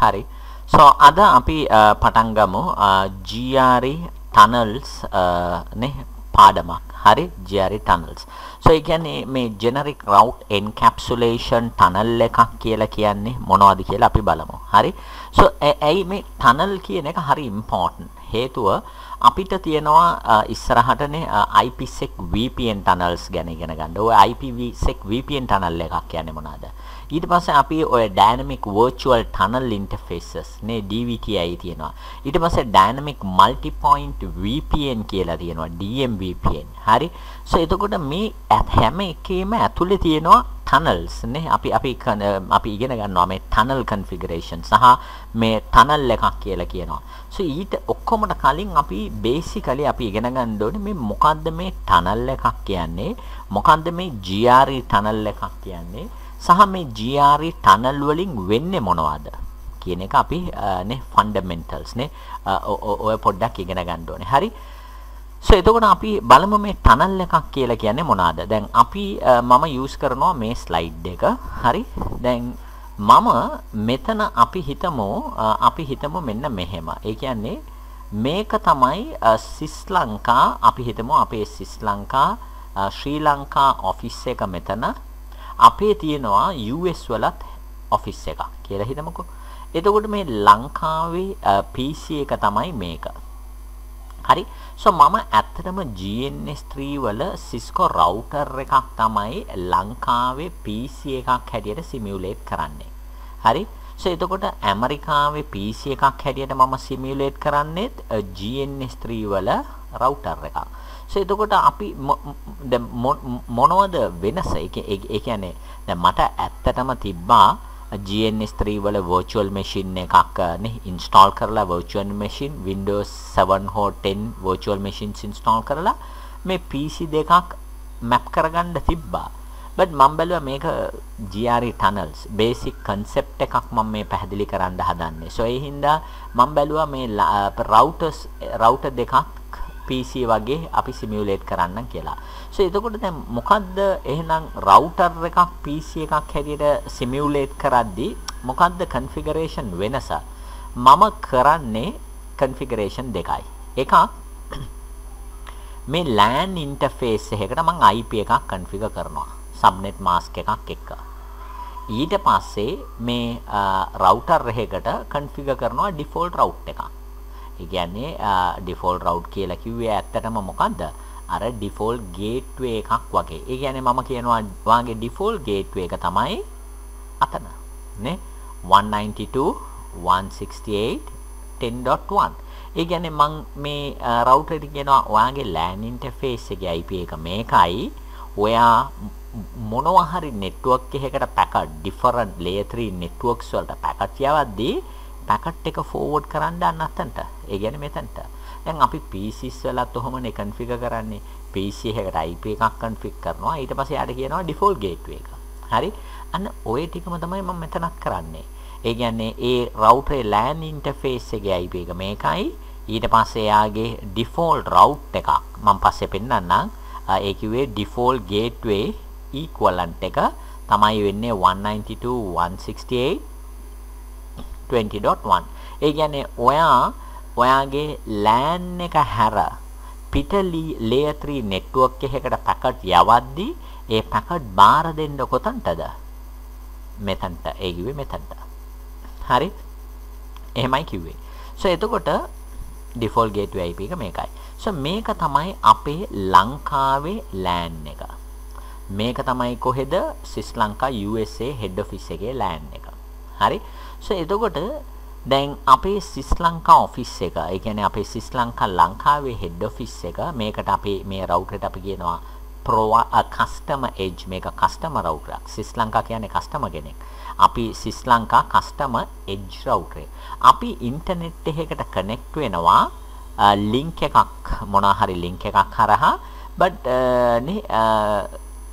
හරි. so අද අපි පටන් ගමු GRE tunnels නේ පාඩමක්. හරි GRE tunnels. so ඒ කියන්නේ මේ generic route encapsulation tunnel එකක් කියලා කියන්නේ මොනවද කියලා අපි බලමු. හරි. so ඇයි මේ tunnel කියන එක හරි important. හේතුව අපිට තියෙනවා ඉස්සරහටනේ IPsec VPN tunnels ගැන ඉගෙන ගන්න. ඔය IPsec VPN tunnel එකක් කියන්නේ මොනවද? ඊට පස්සේ අපි ඔය dynamic virtual tunnel interfaces නේ DVTI තියෙනවා. ඊට පස්සේ dynamic multi point VPN කියලා තියෙනවා DMVPN. හරි. so එතකොට මේ හැම එකේම ඇතුලේ තියෙනවා tunnels නේ අපි අපි අපි ඉගෙන ගන්නවා මේ tunnel configuration සහ මේ tunnel එකක් කියලා කියනවා. so ඊට ඔක්කොමට කලින් අපි basically අපි ඉගෙන ගන්න ඕනේ මේ මොකද්ද මේ tunnel එකක් කියන්නේ මොකද්ද මේ GRE tunnel එකක් කියන්නේ සහ මේ GRE tunnel වලින් වෙන්නේ මොනවද කියන එක අපි නේ fundamentals නේ ඔය පොඩ්ඩක් ඉගෙන ගන්න ඕනේ. හරි. so එතකොට අපි බලමු මේ tunnel එකක් කියලා කියන්නේ මොනවද? දැන් අපි මම use කරනවා මේ slide එක. හරි. දැන් මම මෙතන අපි හිතමු අපි හිතමු මෙන්න මෙහෙම. ඒ කියන්නේ මේක තමයි සිස් ලංකා අපි හිතමු අපේ සිස් ලංකා ශ්‍රී ලංකා ඔෆිස් එක මෙතන අපේ තියෙනවා US වලත් ඔෆිස් එකක් කියලා හිතමුකෝ. එතකොට මේ ලංකාවේ PC එක තමයි මේක. හරි. so මම ඇත්තටම GNS3 වල Cisco router එකක් තමයි ලංකාවේ PC එකක් හැටියට සිමියුලේට් කරන්නේ. හරි. so එතකොට ඇමරිකාවේ PC එකක් හැටියට මම සිමියුලේට් කරන්නේ GNS3 වල router එකක්. So එතකොට අපි දැන් මොනවද වෙනස? ඒ කියන්නේ දැන් මට ඇත්තටම තිබ්බා GNS3 වල virtual machine එකක් නේ install කරලා virtual machine Windows 7 හෝ 10 virtual machines install කරලා මේ PC දෙකක් map කරගන්න තිබ්බා. but මම බැලුවා මේක GRE tunnels basic concept එකක් මම මේ පැහැදිලි කරන්න හදන්නේ. so ඒ හින්දා මම බැලුවා මේ routers router දෙකක් PC වගේ අපි සිමියුලේට් කරන්නම් කියලා. so එතකොට දැන් මොකද්ද එහෙනම් router එකක් PC එකක් හැටියට සිමියුලේට් කරද්දී මොකද්ද configuration වෙනස? මම කරන්නේ configuration දෙකයි. එකක් මේ LAN interface එකකට මම IP එකක් configure කරනවා. subnet mask එකක් එක්ක. ඊට පස්සේ මේ uh, router එකකට configure කරනවා default route එකක්. ඒ කියන්නේ default route කියලා කිව්වේ ඇත්තටම මොකද්ද? අර default gateway එකක් වගේ. ඒ කියන්නේ මම කියනවා වාගේ default gateway එක තමයි අතන. නේ 192.168.10.1. ඒ කියන්නේ මම මේ router එකට කියනවා ඔයාගේ LAN interface එකේ IP එක මේකයි. ඔයා මොනවා හරි network එකකට packet different layer 3 networks වලට packet යවද්දී පැකට් එක ෆෝවර්ඩ් කරන්න අන්න අතන්ට. ඒ කියන්නේ මෙතනට. දැන් අපි PCs වලත් ඔහොමනේ කන්ෆිගර් කරන්නේ. PC එකකට IP එකක් කන්ෆිග් කරනවා. ඊට පස්සේ යාට කියනවා default gateway එක. හරි? අන්න ওই ටිකම තමයි මම මෙතනත් කරන්නේ. ඒ කියන්නේ ඒ router LAN interface එකේ IP එක මේකයි. ඊට පස්සේ යාගේ default route එකක් මම පස්සේ පෙන්නන්නම්. ඒ කිව්වේ default gateway equivalent එක තමයි වෙන්නේ 192.168 20.1. ඒ කියන්නේ ඔයා ඔයාගේ LAN එක හැර පිට layer 3 network එකකට පැකට් යවද්දී ඒ පැකට් බාර දෙන්න කොතනටද? මෙතනට. ඒ කිව්වේ මෙතනට. හරි? එහෙමයි කිව්වේ. so එතකොට default gateway IP එක මේකයි. so මේක තමයි අපේ ලංකාවේ LAN එක. මේක තමයි කොහෙද? ශ්‍රී ලංකා USA head office එකේ LAN එක. හරි? So එතකොට දැන් අපේ සිස් ලංකා ඔෆිස් එක ඒ කියන්නේ අපේ සිස් ලංකා ලංකාවේ හෙඩ් ඔෆිස් එක මේකට අපේ මේ රවුටර් එකට අපි කියනවා pro customer edge. මේක customer router එකක්. සිස් ලංකා කියන්නේ customer කෙනෙක්. අපි Sis Lanka customer edge router අපි ඉන්ටර්නෙට් එකකට කනෙක්ට් වෙනවා ලින්ක් එකක් මොනවා හරි ලින්ක් එකක් හරහා. But නේ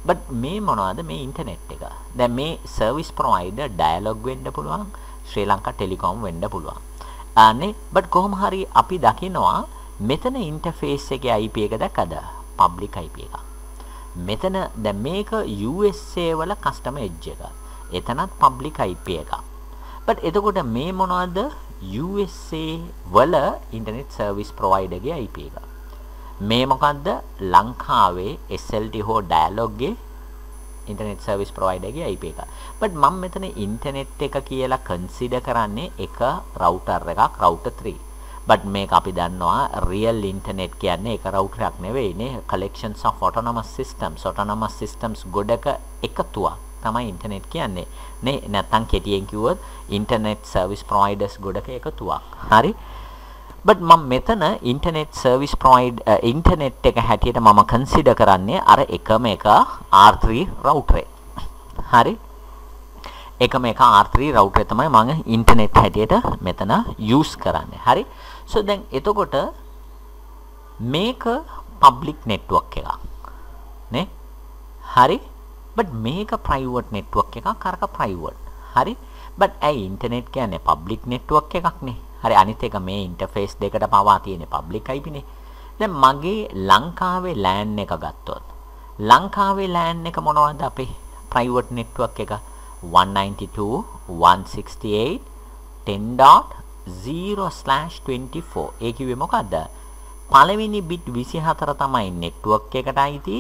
but මේ මොනවද? මේ ඉන්ටර්නෙට් එක. දැන් මේ සර්විස් ප්‍රොවයිඩර් ඩයලොග් වෙන්න පුළුවන්. ශ්‍රී ලංකා ටෙලිකොම් වෙන්න පුළුවන්. අනේ බට් කොහොම හරි අපි දකිනවා මෙතන ඉන්ටර්ෆේස් එකේ IP එක දැක්කද? පබ්ලික් IP එක. මෙතන දැන් මේක USA වල කස්ටමර් එජ් එක. එතනත් පබ්ලික් IP එකක්. but එතකොට මේ මොනවද USA වල ඉන්ටර්නෙට් සර්විස් ප්‍රොවයිඩර්ගේ IP එක. මේ මොකද්ද ලංකාවේ SLT හෝ Dialog ගේ ඉන්ටර්නෙට් සර්විස් ප්‍රොවයිඩර්ගේ IP එක. but මම මෙතන ඉන්ටර්නෙට් එක කියලා කන්සිඩර් කරන්නේ එක රවුටර් එකක් router 3. but මේක අපි දන්නවා real internet කියන්නේ එක router එකක් නෙවෙයි නේ collections of autonomous systems autonomous systems ගොඩක එකතුවක් තමයි ඉන්ටර්නෙට් කියන්නේ නේ නැත්තම් කෙටියෙන් කිව්වොත් ඉන්ටර්නෙට් සර්විස් ප්‍රොවයිඩර්ස් ගොඩක එකතුවක් හරි but මම මෙතන ඉන්ටර්නෙට් සර්විස් ප්‍රොවයිඩ් ඉන්ටර්නෙට් එක හැටියට මම කන්සිඩර් කරන්නේ අර එකම එක R3 router එක. හරි? එකම එක R3 router තමයි මම ඉන්ටර්නෙට් හැටියට මෙතන use කරන්නේ. හරි? So දැන් එතකොට මේක public network එකක්. නේ? හරි? But මේක private network එකක් අරක private. හරි? But ඇයි ඉන්ටර්නෙට් කියන්නේ public network එකක් නේ? හරි අනිත් එක මේ ඉන්ටර්ෆේස් දෙකට පවා තියෙන public IP නේ දැන් මගේ ලංකාවේ LAN එක ගත්තොත් ලංකාවේ LAN එක මොනවද අපේ private network එක 192.168.10. 0/24 ඒ කිව්වේ මොකද්ද? පළවෙනි බිට් 24 තමයි network එකට අයිති.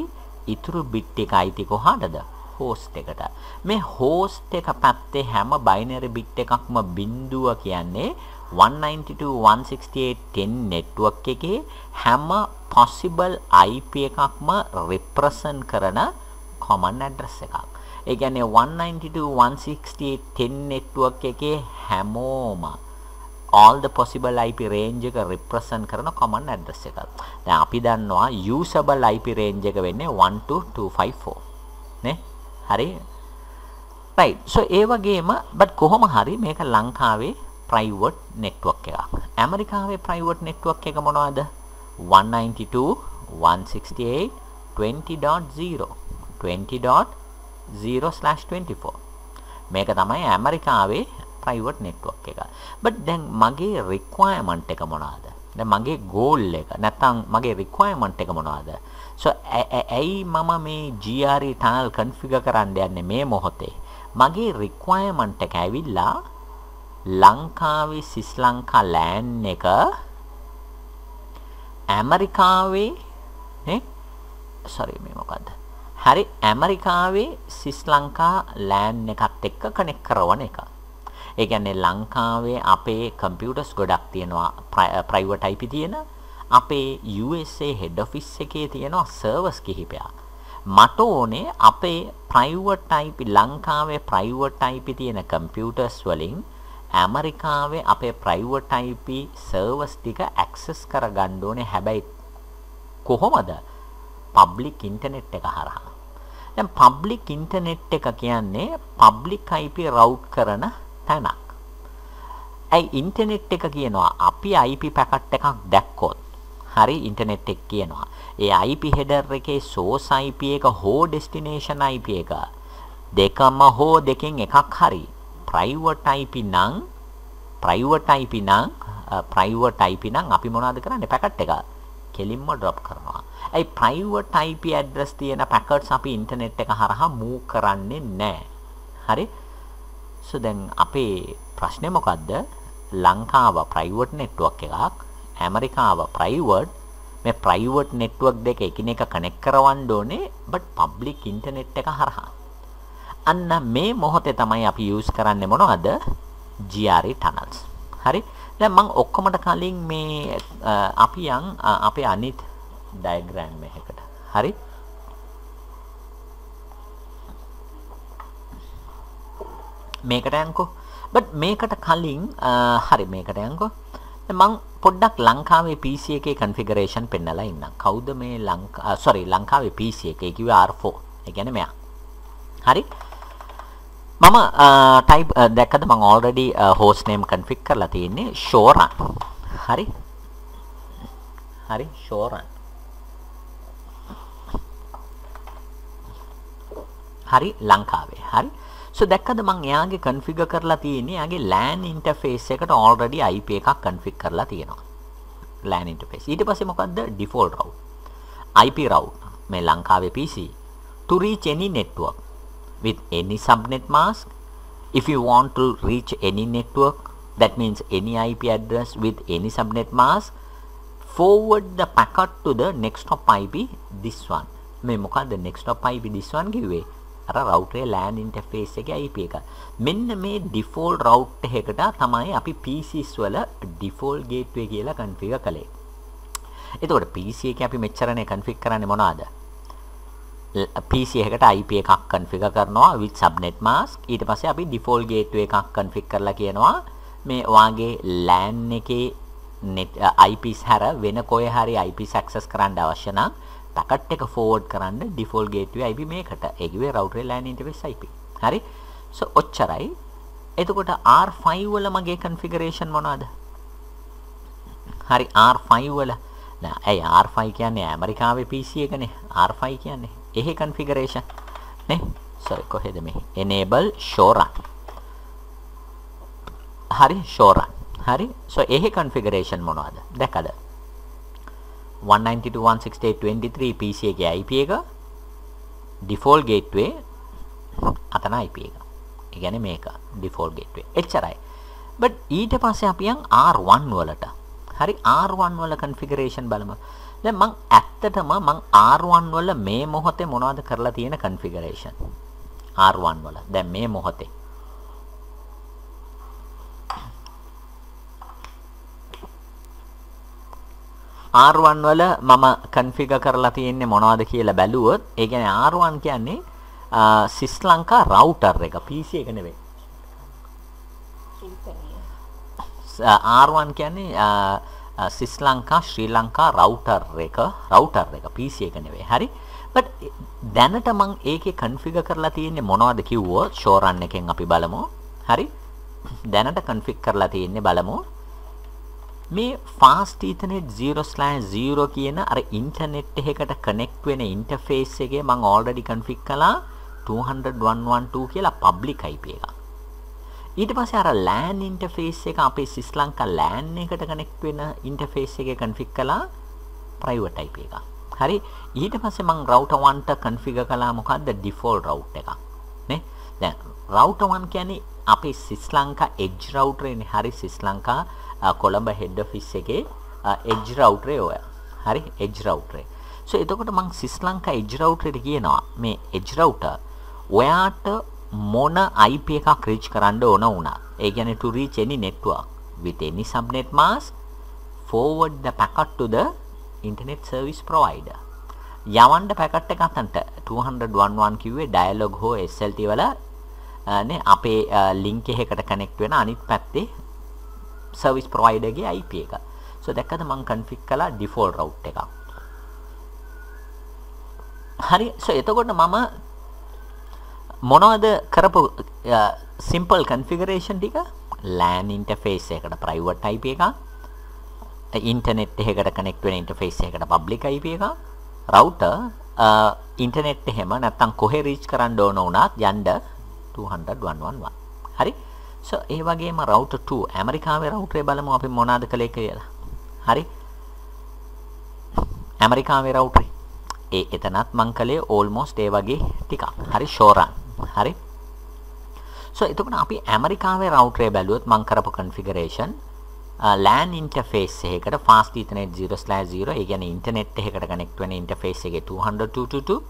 ඉතුරු බිට් එක අයිති කොහටද? host එකට. මේ host එක පැත්තේ හැම binary bit එකක්ම බිඳුව කියන්නේ 192.168.10 network එකේ හැම possible IP එකක්ම represent කරන common address එකක්. ඒ කියන්නේ 192.168.10 network එකේ හැමෝම all the possible IP range එක represent කරන common address එකක්. දැන් අපි දන්නවා usable IP range එක වෙන්නේ 12254 නේ? හරි. right. so ඒ වගේම but කොහොම හරි මේක ලංකාවේ private network එකක්. ඇමරිකාවේ private network එක මොනවද? 192.168.20.0 20.0/24 මේක තමයි ඇමරිකාවේ private network එක. but දැන් මගේ requirement එක මොනවාද? දැන් මගේ goal එක නැත්නම් මගේ requirement එක මොනවාද? so ඇයි මම මේ GRE tunnel configure කරන්න යන්නේ මේ මොහොතේ? මගේ requirement එක ඇවිල්ලා ලංකාවේ සිස් ලංකා LAN එක ඇමරිකාවේ නේ sorry මේ මොකද්ද? හරි ඇමරිකාවේ සිස් ලංකා LAN එකත් එක්ක කනෙක්ට් කරවන එක. ඒ කියන්නේ ලංකාවේ අපේ කම්පියුටර්ස් ගොඩක් තියෙනවා ප්‍රයිවට් IP තියෙන. අපේ USA head office එකේ තියෙනවා සර්වර්ස් කිහිපයක්. මට ඕනේ අපේ ප්‍රයිවට් IP ලංකාවේ ප්‍රයිවට් IP තියෙන කම්පියුටර්ස් වලින් ඇමරිකාවේ අපේ ප්‍රයිවට් IP සර්වර්ස් ටික ඇක්සස් කරගන්න ඕනේ. හැබැයි කොහොමද? පබ්ලික් ඉන්ටර්නෙට් එක හරහා. දැන් පබ්ලික් ඉන්ටර්නෙට් එක කියන්නේ පබ්ලික් IP රවුට් කරන තැනක්. ඇයි ඉන්ටර්නෙට් එක කියනවා අපි IP පැකට් එකක් දැක්කොත් හරි ඉන්ටර්නෙට් එක කියනවා. ඒ IP header එකේ source IP එක හෝ destination IP එක දෙකම හෝ දෙකෙන් එකක් හරි private IP නම් private IP නම් private IP නම් අපි මොනවද කරන්නේ පැකට් එක කෙලින්ම drop කරනවා. ඒ private IP address තියෙන packets අපි ඉන්ටර්නෙට් එක හරහා move කරන්නේ නැහැ. හරි? so දැන් අපේ ප්‍රශ්නේ මොකද්ද? ලංකාව private network එකක්, ඇමරිකාව private මේ private network දෙක එකිනෙක connect කරවන්න ඕනේ but public internet එක හරහා. අන්න මේ මොහොතේ තමයි අපි use කරන්නේ මොනවද? GRE tunnels. හරි? දැන් මම ඔක්කොමඩ කලින් මේ අපි යන් අපේ අනිත් ඩයග්‍රෑම් එකකට. හරි? මේකට යන්කෝ. but මේකට කලින් හරි මේකට යන්කෝ. මම පොඩ්ඩක් ලංකාවේ PC එකේ configuration පෙන්නලා ඉන්නම්. කවුද මේ ලංකා sorry ලංකාවේ PC එකේ කිව්වේ R4. ඒ කියන්නේ මෙයා. හරි? මම type දැක්කද මම already host name config කරලා තියෙන්නේ shoran. හරි? හරි shoran. හරි ලංකාවේ. හරි? so දැක්කද මම එයාගේ configure කරලා තියෙන්නේ එයාගේ LAN interface එකට already IP එකක් configure කරලා තියෙනවා. LAN interface. ඊට පස්සේ මොකද්ද default route. IP route මේ ලංකාවේ PC to reach any network with any subnet mask. If you want to reach any network that means any IP address with any subnet mask forward the packet to the next hop IP this one. මේ මොකද්ද next hop IP this one කිව්වේ? අර router LAN interface එකේ IP එක. මෙන්න මේ default route එකකට තමයි අපි PCs වල default gateway කියලා configure කළේ. එතකොට PC එකේ අපි මෙච්චරනේ configure කරන්නේ මොනවද? PC එකකට IP එකක් configure කරනවා with subnet mask ඊට පස්සේ අපි default gateway එකක් configure කරලා කියනවා මේ වාගේ LAN එකේ net uh, IPs හැර වෙන කොහේ හරි IPs access කරන්න අවශ්‍ය නම් පැකට් එක forward කරන්න default gateway IP මේකට. ඒ කිව්වේ router LAN interface IP. හරි? so ඔච්චරයි. එතකොට R5 වල මගේ configuration මොනවද? හරි R5 වල නෑ ඇයි R5 කියන්නේ ඇමරිකාවේ PC එකනේ. R5 කියන්නේ. එහෙ configuration නේ? sorry කොහෙද මේ? enable show run. හරි show run. හරි? so එහෙ configuration මොනවද? දැක්කද? 192.168.23 PC එකේ IP එක default gateway අතන IP එක. ඒ කියන්නේ මේක default gateway. එච්චරයි. but ඊට පස්සේ අපි යන් R1 වලට. හරි R1 වල configuration බලමු. දැන් මං ඇත්තටම මං R1 වල මේ මොහොතේ මොනවද කරලා තියෙන configuration R1 වල. දැන් මේ මොහොතේ R1 වල මම configure කරලා තියෙන්නේ මොනවද කියලා බැලුවොත් ඒ කියන්නේ R1 කියන්නේ සිස් ලංකා router එක PC එක නෙවෙයි. R1 කියන්නේ සිස් ලංකා ශ්‍රී ලංකා router එක router එක PC එක නෙවෙයි. හරි? but eh, දැනට මම ඒකේ configure කරලා තියෙන්නේ මොනවද කිව්වොත් show run එකෙන් අපි බලමු. හරි? දැනට configure කරලා තියෙන්නේ බලමු. මේ fast ethernet 0/0 කියන අර ඉන්ටර්නෙට් එකකට කනෙක්ට් වෙන ඉන්ටර්ෆේස් එකේ මම already configure කළා 200.112 කියලා public IP එකක්. ඊට පස්සේ අර LAN interface එක අපේ ශ්‍රී ලංකා LAN එකට කනෙක්ට් වෙන interface එකේ configure කළා private IP එකක්. හරි ඊට පස්සේ මම router 1ට configure කළා මොකද්ද default route එකක්. නේ? දැන් router 1 කියන්නේ අපේ ශ්‍රී ලංකා edge router එකනේ. හරි ශ්‍රී ලංකා කොළඹ හෙඩ් ඔෆිස් එකේ එජ් රවුටරේ ඔය. හරි එජ් රවුටරේ. සෝ එතකොට මං සිස් ලංකා එජ් රවුටරේට කියනවා මේ එජ් රවුටර් ඔයාට මොන IP එකක් රීච් කරන්න ඕන වුණා. ඒ කියන්නේ to reach any network with any subnet mask forward the packet to the internet service provider. යවන්න පැකට් එක අතන්ට 211 කිව්වේ ඩයලොග් හෝ SLT වල නේ අපේ ලින්ක් එකකට කනෙක්ට් වෙන අනිත් පැත්තේ සර්විස් ප්‍රොවයිඩර්ගේ IP එක. so දැක්කද මම config කළා default route එකක්. හරි so එතකොට මම මොනවද කරපු simple configuration ටික LAN interface එකකට private IP එකක් ඉන්ටර්නෙට් එකකට කනෙක්ට් වෙන ඉන්ටර්ෆේස් එකකට පබ්ලික් IP එකක් රවුටර් ඉන්ටර්නෙට් එහෙම නැත්තම් කොහෙ රීච් කරන්න ඕන වුණත් යන්න 200.111 හරි so ඒ වගේම router 2 ඇමරිකාවේ router එක බලමු අපි මොනවාද කළේ කියලා. හරි. ඇමරිකාවේ router ඒ එතනත් මං කළේ almost ඒ වගේ ටිකක්. හරි shoran. හරි. so එතකොට අපි ඇමරිකාවේ router එක බැලුවොත් මං කරපු configuration LAN interface එකකට fast ethernet 0/0 ඒ කියන්නේ internet එකකට connect වෙන interface එකේ 200.222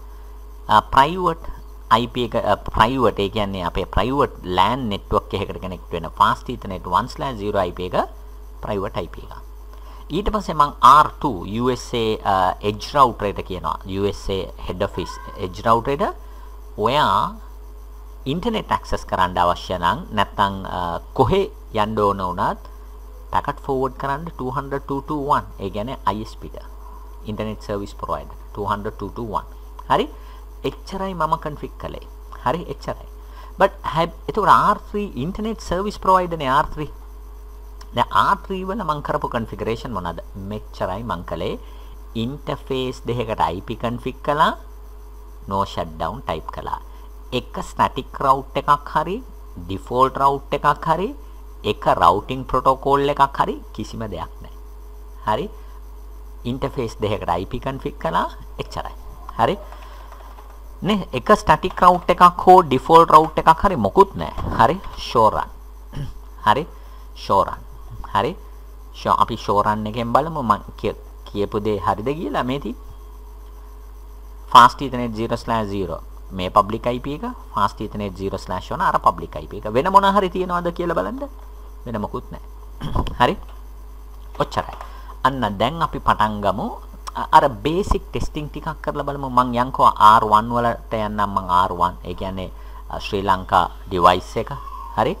private IP එක private ඒ කියන්නේ අපේ private LAN network එකකට connect වෙන fast ethernet 1/0 IP එක private IP එක. ඊට පස්සේ මම R2 USA edge router එකට කියනවා USA head office edge router එකට ඔයා ඉන්ටර්නෙට් ඇක්සස් කරන්න අවශ්‍ය නම් නැත්නම් කොහේ යන්න ඕන වුණත් packet forward කරන්න 200.221 ඒ කියන්නේ ISP එක internet service provider 200.221 හරි එච්චරයි මම config කළේ. හරි එච්චරයි. but එතකොට R3 internet service provider නේ R3. දැන් R3 වල මම කරපු configuration මොනවාද? මෙච්චරයි මම කළේ. interface දෙකකට IP config කළා. no shutdown type කළා. එක static route එකක් හරි default route එකක් හරි එක routing protocol එකක් හරි කිසිම දෙයක් නැහැ. හරි? interface දෙකකට IP config කළා එච්චරයි. හරි? නේ එක ස්ටැටික් රවුට් එකක් හෝ ඩිෆෝල්ට් රවුට් එකක් හරි මොකුත් නැහැ. හරි ෂෝ රන්. හරි ෂෝ රන්. හරි ෂෝ අපි ෂෝ රන් එකෙන් බලමු මම කියපු දේ හරිද කියලා මේ තියෙන්නේ. fast ethernet 0/0 මේ public IP එක fast ethernet 0/1 අර public IP එක. වෙන මොන හරි තියනවද කියලා බලන්න. වෙන මොකුත් නැහැ. හරි? ඔච්චරයි. අන්න දැන් අපි පටන් ගමු. අර බේසික් ටෙස්ටිං ටිකක් කරලා බලමු. මං යන්කෝ R1 වලට යන්නම්. මං R1 ඒ කියන්නේ ශ්‍රී ලංකා ඩිවයිස් එක. හරි?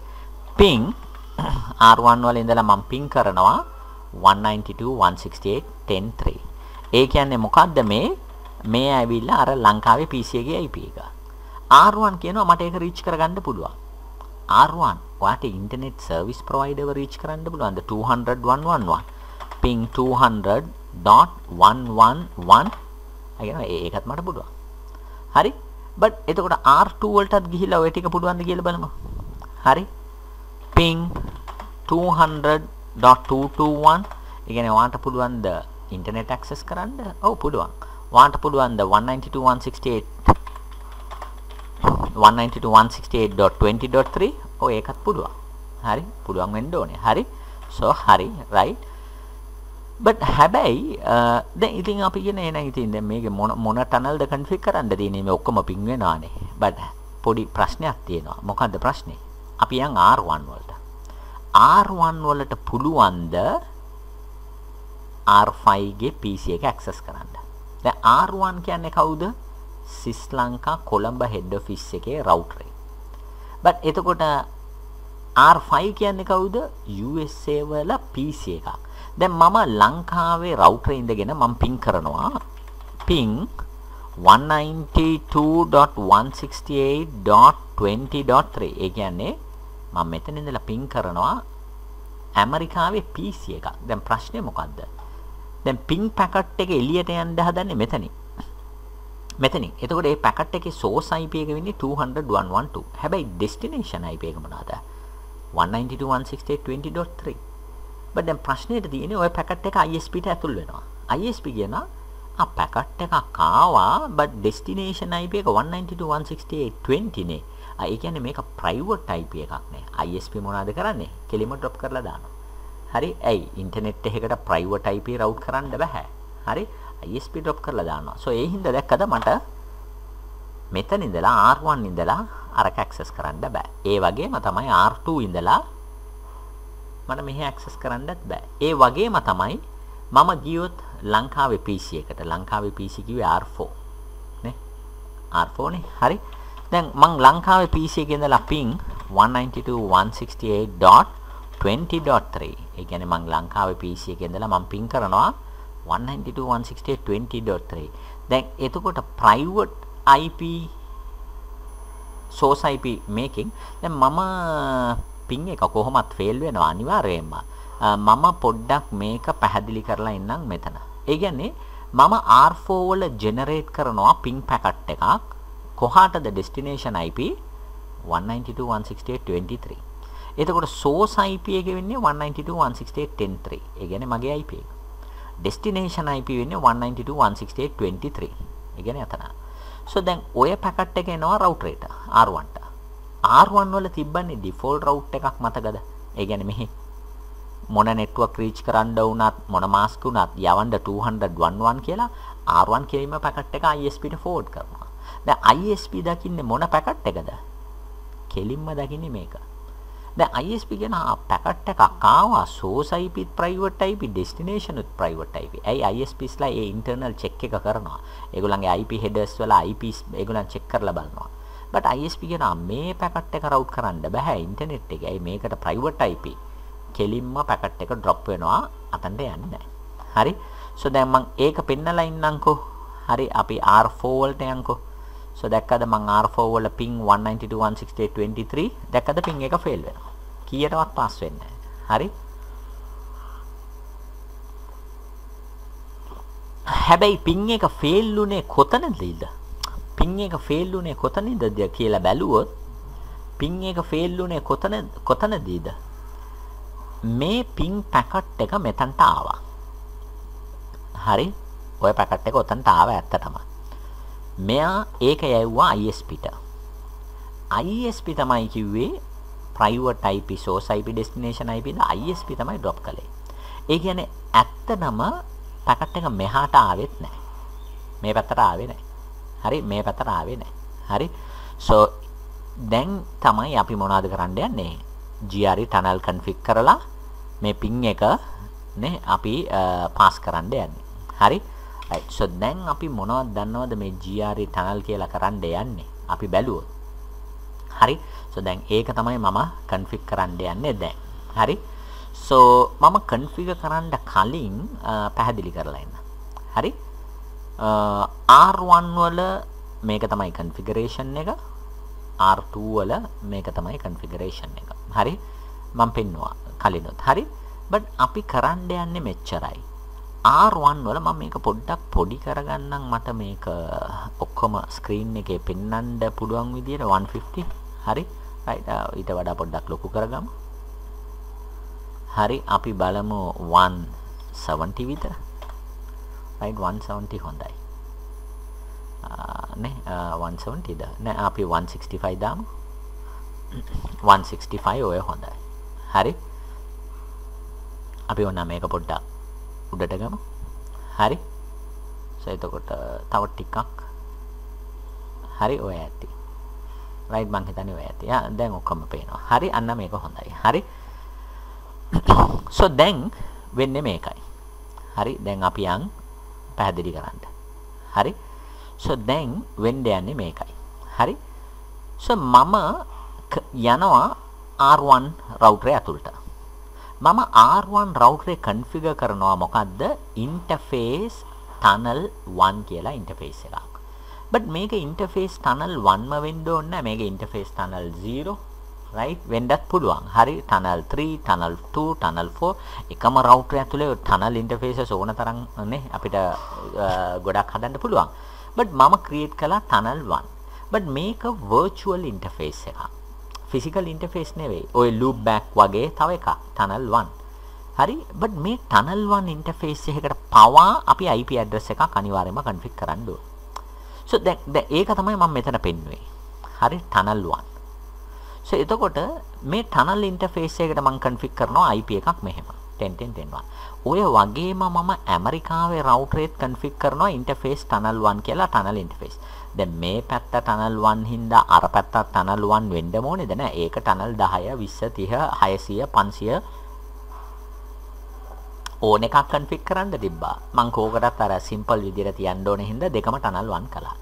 ping R1 වල ඉඳලා මම ping කරනවා. 192.168.10.3 ඒ කියන්නේ මොකද්ද මේ මේ ඇවිල්ලා අර ලංකාවේ PC එකේ IP එක. R1 කියනවා මට ඒක රීච් කරගන්න පුළුවන්. R1 ඔයාට ඉන්ටර්නෙට් සර්විස් ප්‍රොවයිඩර්ව රීච් කරන්න පුළුවන්ද 200.111 ping 200.111 අයගෙන ඒකත් මට පුළුවන්. හරි? බට් එතකොට R2 වලටත් ගිහිල්ලා ඔය ටික පුළුවන්ද කියලා බලමු. හරි? ping 200.221 ඒ කියන්නේ ඔයාට පුළුවන්ද ඉන්ටර්නෙට් ඇක්සස් කරන්න? ඔව් පුළුවන්. ඔයාට පුළුවන්ද 192.168 192.168.20.3 ඔය ඒකත් පුළුවන්. හරි පුළුවන් වෙන්න ඕනේ. හරි. so හරි right. but හැබැයි දැන් ඉතින් අපි කියන එන ඉතින් දැන් මේකේ මොන මොන ටනල්ද කන්ෆිග් කරන්න තියෙන්නේ මේ ඔක්කොම පින් වෙනවානේ. but පොඩි ප්‍රශ්නයක් තියෙනවා. මොකද්ද ප්‍රශ්නේ? අපි යන් R1 වලට. R1 වලට පුළුවන්ද R5 ගේ PC එක ඇක්සස් කරන්න. දැන් R1 කියන්නේ කවුද? සිස් ලංකා කොළඹ හෙඩ් ඔෆිස් එකේ රවුටර් එක. බට් එතකොට R5 කියන්නේ කවුද? USA වල PC එකක්. දැන් මම ලංකාවේ රවුටර් ඉඳගෙන මම පින් කරනවා. පින් 192.168.20.3 ඒ කියන්නේ මම මෙතන ඉඳලා පින් කරනවා ඇමරිකාවේ PC එකක්. දැන් ප්‍රශ්නේ මොකද්ද? දැන් පින් පැකට් එක එළියට යන්න හදන්නේ මෙතනින්. මෙතනින්. එතකොට මේ පැකට් එකේ source IP එක වෙන්නේ 200.112. හැබැයි destination IP එක මොනවද? 192.168.20.3. බට දැන් ප්‍රශ්නෙට තියෙන්නේ ওই පැකට් එක ISP-ට ඇතුල් වෙනවා. ISP කියනවා ආ පැකට් එකක් ආවා but destination IP එක 192.168.20 නේ. ඒ කියන්නේ මේක private IP එකක් නේ. ISP මොනවද කරන්නේ? කෙලිම drop කරලා දානවා. හරි. ඇයි ඉන්ටර්නෙට් එකකට private IP route කරන්න බෑ. හරි. ISP drop කරලා දානවා. so ඒ හින්දා දැක්කද මට මෙතන ඉඳලා R1 ඉඳලා අරක access කරන්න බෑ. ඒ වගේම තමයි R2 ඉඳලා මට මෙහි access කරන්නත් බෑ. ඒ වගේම තමයි මම ගියොත් ලංකාවේ PC එකට ලංකාවේ PC කිව්වේ R4 නේ R4 නේ හරි දැන් මං ලංකාවේ PC එකේ ඉඳලා ping 192.168.20.3 ඒ කියන්නේ මං ලංකාවේ PC එකේ ඉඳලා මං ping කරනවා 192.168.20.3 දැන් එතකොට private IP source IP making දැන් මම ping එක කොහොමත් fail වෙනවා අනිවාර්යයෙන්ම මම පොඩ්ඩක් මේක පැහැදිලි කරලා ඉන්නම් මෙතන. ඒ කියන්නේ මම R4 වල generate කරනවා ping packet එකක් කොහාටද destination IP 192.168.23. එතකොට source IP එක වෙන්නේ 192.168.10.3. ඒ කියන්නේ මගේ IP එක. destination IP වෙන්නේ 192.168.23. ඒ කියන්නේ අතන. so දැන් ඔය පැකට් එක එනවා router එකට R1ට. R1 වල තිබ්බන්නේ default route එකක් මතකද? ඒ කියන්නේ මෙහි මොන network reach කරන්න වුණත් මොන mask වුණත් යවන්න 200.11 කියලා R1 කියීම පැකට් එක ISP ට forward කරනවා. දැන් ISP දකින්නේ මොන පැකට් එකද? කෙලින්ම දකින්නේ මේක. දැන් ISP කියන පැකට් එකක් ආවා source IP private IP destination උත් private IP. ඇයි ISPs ලා ඒ internal check එක කරනවා. ඒගොල්ලන්ගේ IP headers වල IPs ඒගොල්ලන් check කරලා බලනවා. but ISP කියන මේ පැකට් එක route කරන්න බෑ ඉන්ටර්නෙට් එකේ. ඇයි මේකට private IP. කෙලින්ම පැකට් එක drop වෙනවා අතන්ට යන්නේ නැහැ. හරි. so දැන් මම ඒක පෙන්නලා ඉන්නම්කෝ. හරි අපි R4 වලට යන්කෝ. So දැක්කද මං R4 වල ping 192.168.23 දැක්කද ping එක fail වෙනවා? කීයටවත් පාස් වෙන්නේ හරි? හැබැයි ping එක fail උනේ කොතනදද ping එක fail උනේ කොතනදද කියලා බැලුවොත් ping එක fail උනේ කොතන කොතනදීද මේ ping packet එක මෙතනට ආවා. හරි? ඔය පැකට් එක ඔතනට ආවා ඇත්තටම. මෙයා ඒක යවුවා ISP ට. ISP තමයි කිව්වේ private IP source IP destination IP ද ISP තමයි drop කළේ. ඒ කියන්නේ ඇත්තටම පැකට් එක මෙහාට ආවෙත් නැහැ. මේ පැත්තට ආවේ නැහැ. හරි මේ පැත්තට ආවේ නැහැ. හරි. so දැන් තමයි අපි මොනවද කරන්න යන්නේ? GRE tunnel config කරලා මේ ping එක නේ අපි පාස් කරන්න යන්නේ. හරි. Right. so දැන් අපි මොනවද දන්නවද මේ GRE tunnel කියලා කරන්න යන්නේ? අපි බැලුවොත්. හරි. so දැන් ඒක තමයි මම config කරන්න යන්නේ දැන්. හරි. so මම configure කරන්න කලින් පැහැදිලි කරලා ඉන්න. හරි? R1 වල මේක තමයි configuration එක. R2 වල මේක තමයි configuration එක. හරි? මම පෙන්නවා කලිනුත්. හරි? but අපි කරන්න යන්නේ මෙච්චරයි. R1 වල මම මේක පොඩ්ඩක් පොඩි කරගන්නම්. මට මේක ඔක්කොම ස්ක්‍රීන් එකේ පෙන්වන්න පුළුවන් විදියට 150 හරි? right. ඊට වඩා පොඩ්ඩක් ලොකු කරගමු. හරි අපි බලමු 170 විතර. right 170 හොඳයි. නේ? 170ද නෑ අපි 165 දාමු. 165 ඔය හොඳයි. හරි? අපි ඔන්න මේක පොඩ්ඩක් උඩට ගමු හරි so එතකොට තව ටිකක් හරි ඔය ඇති right මං හිතන්නේ ඔය ඇති ආ දැන් ඔක්කොම පේනවා හරි අන්න මේක හොඳයි හරි so දැන් වෙන්නේ මේකයි. හරි දැන් අපි යන් පැහැදිලි කරන්න. හරි. so දැන් වෙන්න යන්නේ මේකයි. හරි. so මම යනවා R1 router ඇතුළට. මම R1 router configure කරනවා මොකද්ද? interface tunnel 1 කියලා interface එකක්. but මේක interface tunnel 1ම වෙන්න ඕනේ නැහැ. මේක interface tunnel 0 right වෙන්නත් පුළුවන්. හරි tunnel 3, tunnel 2, tunnel 4 එකම router ඇතුලේ tunnel interfaces ඕන තරම් නේ අපිට ගොඩක් හදන්න පුළුවන්. but මම create කළා tunnel 1. but මේක virtual interface එකක්. Physical interface නෙවෙයි. ඔය loop back වගේ තව එකක් tunnel 1. හරි but මේ tunnel 1 interface එකකට පවා අපි IP address එකක් අනිවාර්යයෙන්ම configure කරන්න ඕන. so දැන් ඒක තමයි මම මෙතන පෙන්වුවේ. හරි tunnel 1. so එතකොට මේ tunnel interface එකට මම config කරනවා IP එකක් මෙහෙම 10.10.1 ඔය වගේම මම ඇමරිකාවේ router එකත් config කරනවා interface tunnel 1 කියලා tunnel interface දැන් මේ පැත්ත tunnel 1 හින්දා අර පැත්ත tunnel 1 වෙන්න ඕනේද? නෑ ඒක tunnel 10 20 30 600 500 ඕන එකක් config කරන්න තිබ්බා. මං කෝකටත් අර simple විදිහට තියන්න ඕනේ හින්දා දෙකම tunnel 1 කළා.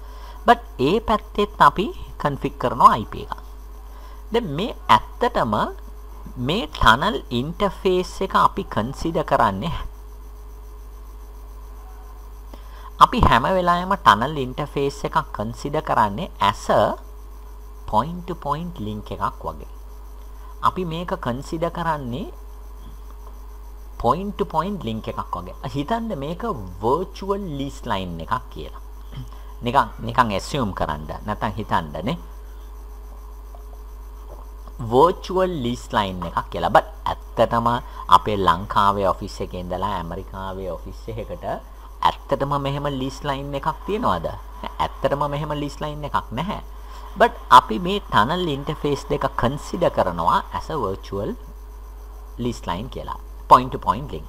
But ඒ පැත්තෙත් අපි config කරනවා IP එකක්. දැන් මේ ඇත්තටම මේ tunnel interface එක අපි consider කරන්නේ අපි හැම වෙලාවෙම tunnel interface එකක් consider කරන්නේ as a point to point link එකක් වගේ. අපි මේක consider කරන්නේ point to point link එකක් වගේ. හිතන්න මේක virtual lease line එකක් කියලා. නිකන් නිකන් assume කරන්න. නැත්නම් හිතන්නනේ. virtual lease line එකක් කියලා. but ඇත්තටම අපේ ලංකාවේ ඔෆිස් එකේ ඉඳලා ඇමරිකාවේ ඔෆිස් එකකට ඇත්තටම මෙහෙම lease line එකක් තියනවද? ඇත්තටම මෙහෙම lease line එකක් නැහැ. but අපි මේ tunnel interface දෙක consider කරනවා as a virtual lease line කියලා. point to point link.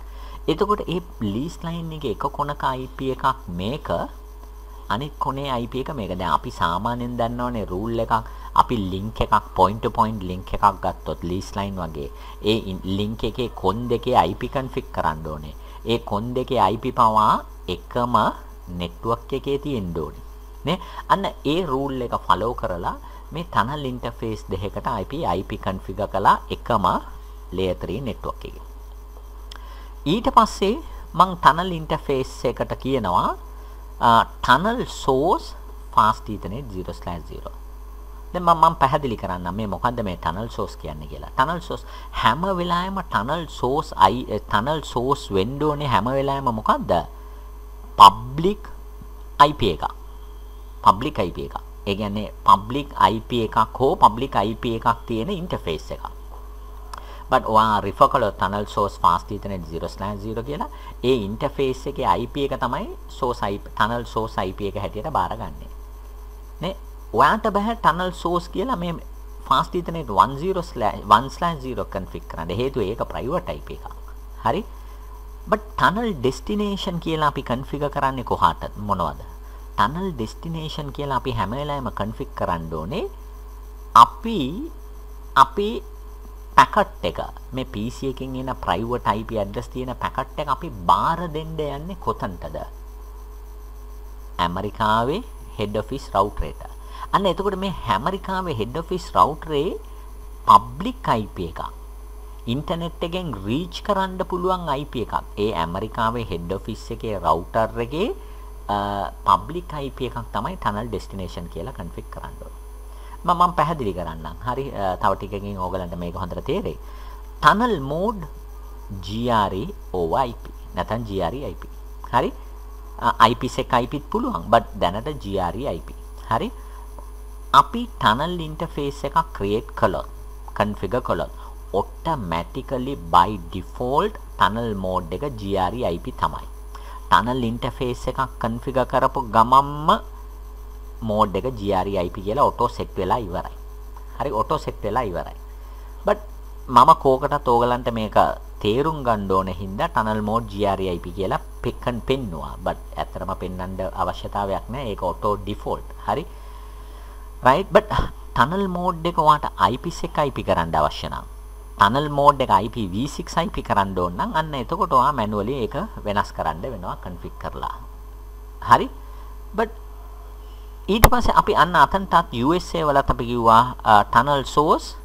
එතකොට මේ lease line එකේ එක කොනක IP එකක් මේක අනිත් කොනේ IP එක මේක. දැන් අපි සාමාන්‍යයෙන් දන්නවනේ rule එකක් අපි link එකක් point to point link එකක් ගත්තොත් lease line වගේ ඒ link එකේ කොන් දෙකේ IP config කරන්න ඕනේ. ඒ කොන් දෙකේ IP පවා එකම network එකේ තියෙන්න ඕනේ. නේ? අන්න ඒ rule එක follow කරලා මේ tunnel interface දෙකකට IP IP configure කළා එකම layer 3 network එකේ. ඊට පස්සේ මං tunnel interface එකට කියනවා tunnel source fast ethernet 0/0 දැන් මම මම පැහැදිලි කරන්නම් මේ මොකද්ද මේ tunnel source කියන්නේ කියලා. tunnel source හැම වෙලාවෙම tunnel source i tunnel source වෙන්න ඕනේ හැම වෙලාවෙම මොකද්ද? Public IP එකක්. public IP එකක්. ඒ කියන්නේ public IP එකක් හෝ public IP එකක් තියෙන interface එකක්. but ඔයා refer කළොත් tunnel source fast ethernet 0/0 කියලා ඒ interface එකේ IP එක තමයි source IP tunnel source IP එක හැටියට බාරගන්නේ. ඔයාට බෑ tunnel source කියලා මේ fast ethernet 10/1/0 config කරන්න. හේතුව ඒක private IP එකක්. හරි? But tunnel destination කියලා අපි configure කරන්නේ කොහාටද මොනවද? tunnel destination කියලා අපි හැම වෙලාවෙම config කරන්න ඕනේ අපි අපි පැකට් එක මේ PC එකකින් එන private IP address තියෙන පැකට් එක අපි බාර දෙන්න යන්නේ කොතනටද? ඇමරිකාවේ head office router එකට. අන්න එතකොට මේ ඇමරිකාවේ head office router public IP එකක්. ඉන්ටර්නෙට් එකෙන් රීච් කරන්න පුළුවන් IP එකක්. ඒ ඇමරිකාවේ head office එකේ router එකේ public IP එකක් තමයි tunnel destination කියලා config කරන්න ඕනේ. මම මම පැහැදිලි කරන්නම්. හරි තව ටිකකින් ඕගලන්ට මේක හොඳට තේරෙයි. tunnel mode GRE over IP නැත්නම් GRE IP. හරි? IPsec IP පුළුවන්. but දැනට GRE IP. හරි? අපි tunnel interface එකක් create කළොත් configure කළොත් automatically by default tunnel mode එක GRE IP තමයි. tunnel interface එකක් configure කරපු ගමම්ම මෝඩ් එක GREIP කියලා ඔටෝ සෙට් වෙලා ඉවරයි. හරි ඔටෝ සෙට් වෙලා ඉවරයි. බට් මම කෝකටත් ඕගලන්ට මේක තේරුම් ගන්න ඕන හින්දා tunnel mode GREIP කියලා පෙක්කන් පෙන්නවා. බට් ඇත්තටම පෙන්වන්න අවශ්‍යතාවයක් නැහැ. ඒක ඔටෝ ඩිෆෝල්ට්. හරි. right but tunnel mode එක ඔයාට IPsec IP කරන්න අවශ්‍ය නම් tunnel mode එක IPv6 IP කරන්න ඕන නම් අන්න එතකොට ඔයා manually ඒක වෙනස් කරන්න වෙනවා config කරලා. හරි? but ඊට පස්සේ අපි අන්න අතනටත් USA වලත් අපි කිව්වා tunnel source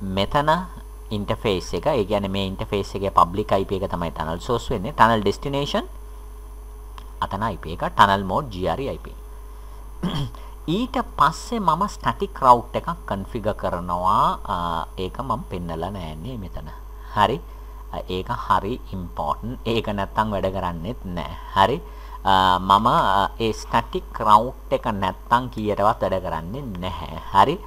මෙතන ඉන්ටර්ෆේස් එක ඒ කියන්නේ මේ ඉන්ටර්ෆේස් එකේ public IP එක තමයි tunnel source වෙන්නේ tunnel destination අතන IP එක tunnel mode GRE IP ඊට පස්සේ මම static route එකක් configure කරනවා ඒක මම පෙන්නලා නෑනේ මෙතන හරි ඒක හරි important ඒක නැත්තම් වැඩ කරන්නේත් නෑ හරි මම ඒ ස්ටැටික් රවුට් එක නැත්තම් කීයටවත් වැඩ කරන්නේ නැහැ. හරි.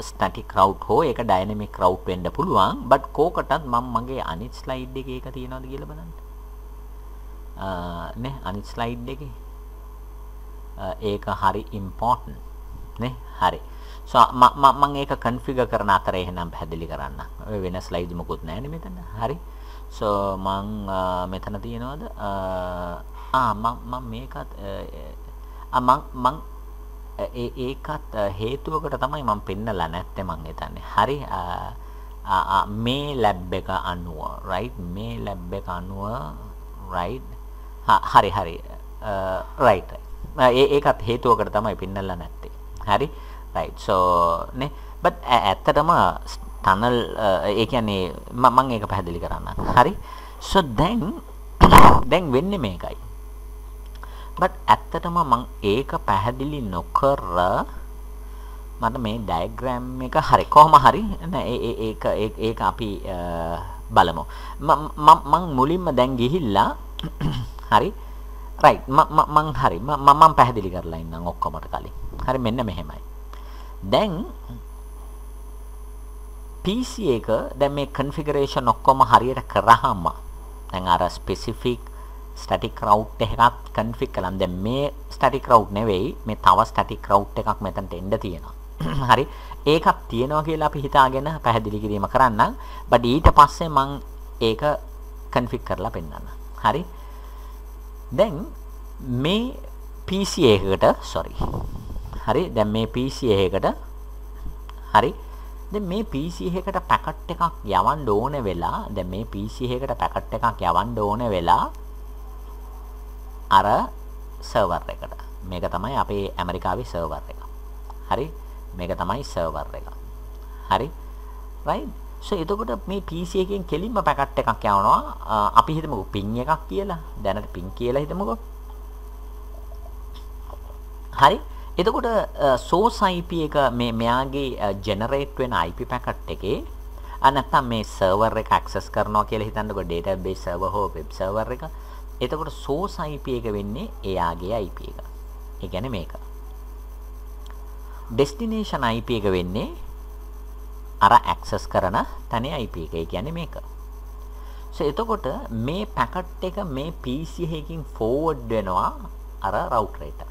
ස්ටැටික් රවුට් හෝ ඒක ඩයිනමික් රවුට් වෙන්න පුළුවන්. බට් කෝකටත් මම මගේ අනිත් ස්ලයිඩ් එකේ ඒක තියනවද කියලා බලන්න. නේ අනිත් ස්ලයිඩ් එකේ. ඒක හරි ඉම්පෝටන්ට්. නේ හරි. so මම ඒක කන්ෆිගර් කරන අතරේ එහෙනම් පැහැදිලි කරන්න. වෙන ස්ලයිඩ් මොකුත් නැහැ නේ මෙතන. හරි. so මං මෙතන තියනවද ආ මං මං මේකත් ආ මං මං ඒ ඒකත් හේතුවකට තමයි මම පෙන්නලා නැත්තේ මං හිතන්නේ. හරි මේ ලැබ් එක අනුව right මේ ලැබ් එක අනුව right හරි හරි right ඒ ඒකත් හේතුවකට තමයි පෙන්නලා නැත්තේ. හරි? Right. So නේ? But ඇත්තටම tunnel ඒ කියන්නේ මම ඒක පැහැදිලි කරන්නම්. හරි? So දැන් දැන් වෙන්නේ මේකයි. but ඇත්තටම මම ඒක පැහැදිලි නොකර මට මේ ඩයග්‍රෑම් එක හරි. කොහොම හරි? නෑ ඒක ඒක අපි බලමු. මම මුලින්ම දැන් ගිහිල්ලා හරි? රයිට් මම හරි මම පැහැදිලි කරලා ඉන්නම් ඔක්කොමට කලින් හරි මෙන්න මෙහෙමයි දැන් PC එක දැන් මේ configuration ඔක්කොම හරියට කරාම දැන් අර specific static route එකක් config කළා. දැන් මේ static route නෙවෙයි මේ තව static route එකක් මෙතනට එන්න තියෙනවා. හරි. ඒකක් තියෙනවා කියලා අපි හිතාගෙන පැහැදිලි කිරීම කරන්නම්. but ඊට පස්සේ මම ඒක config කරලා පෙන්නන්න. හරි. දැන් මේ PC එකකට sorry. හරි. දැන් මේ PC එකකට හරි. දැන් මේ PC එකකට පැකට් එකක් යවන්න ඕන වෙලා දැන් මේ PC එකකට පැකට් එකක් යවන්න ඕන වෙලා අර සර්වර් එකට. මේක තමයි අපේ ඇමරිකාවේ සර්වර් එක. හරි? මේක තමයි සර්වර් එක. හරි? right? So එතකොට මේ PC එකෙන් කෙලින්ම පැකට් එකක් යවනවා. අපි හිතමුකෝ ping එකක් කියලා. දැනට ping කියලා හිතමුකෝ. හරි? එතකොට source IP එක මේ මෙයාගේ generate වෙන IP පැකට් එකේ නැත්තම් මේ server එක access කරනවා කියලා හිතන්නකෝ database server හෝ web server එක. එතකොට source IP එක වෙන්නේ එයාගේ IP එක. ඒ කියන්නේ මේක. destination IP එක වෙන්නේ අර access කරන තැනේ IP එක. ඒ කියන්නේ මේක. so එතකොට මේ packet එක මේ PC එකකින් forward වෙනවා අර router එකට.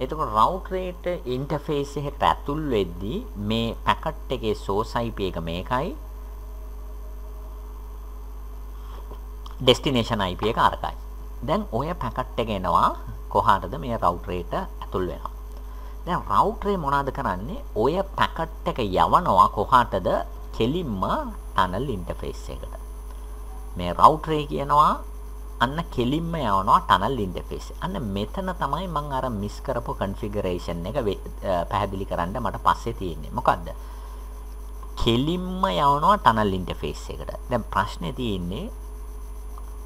එතකොට රවුටර් එකට ඉන්ටර්ෆේස් එකට ඇතුල් වෙද්දී මේ පැකට් එකේ source IP එක මේකයි destination IP එක අරකයි. දැන් ඔය පැකට් එක එනවා කොහාටද මේ රවුටර් එකට ඇතුල් වෙනවා. දැන් රවුටර් මොනවද කරන්නේ? ඔය පැකට් එක යවනවා කොහාටද? කෙලින්ම ටනල් ඉන්ටර්ෆේස් එකට. මේ රවුටර් කියනවා අන්න කෙලින්ම යවනවා ටනල් ඉන්ටර්ෆේස්. අන්න මෙතන තමයි මම අර මිස් කරපු කන්ෆිගරේෂන් එක පැහැදිලි කරන්න මට පස්සේ තියෙන්නේ. මොකද්ද? කෙලින්ම යවනවා ටනල් ඉන්ටර්ෆේස් එකට. දැන් ප්‍රශ්නේ තියෙන්නේ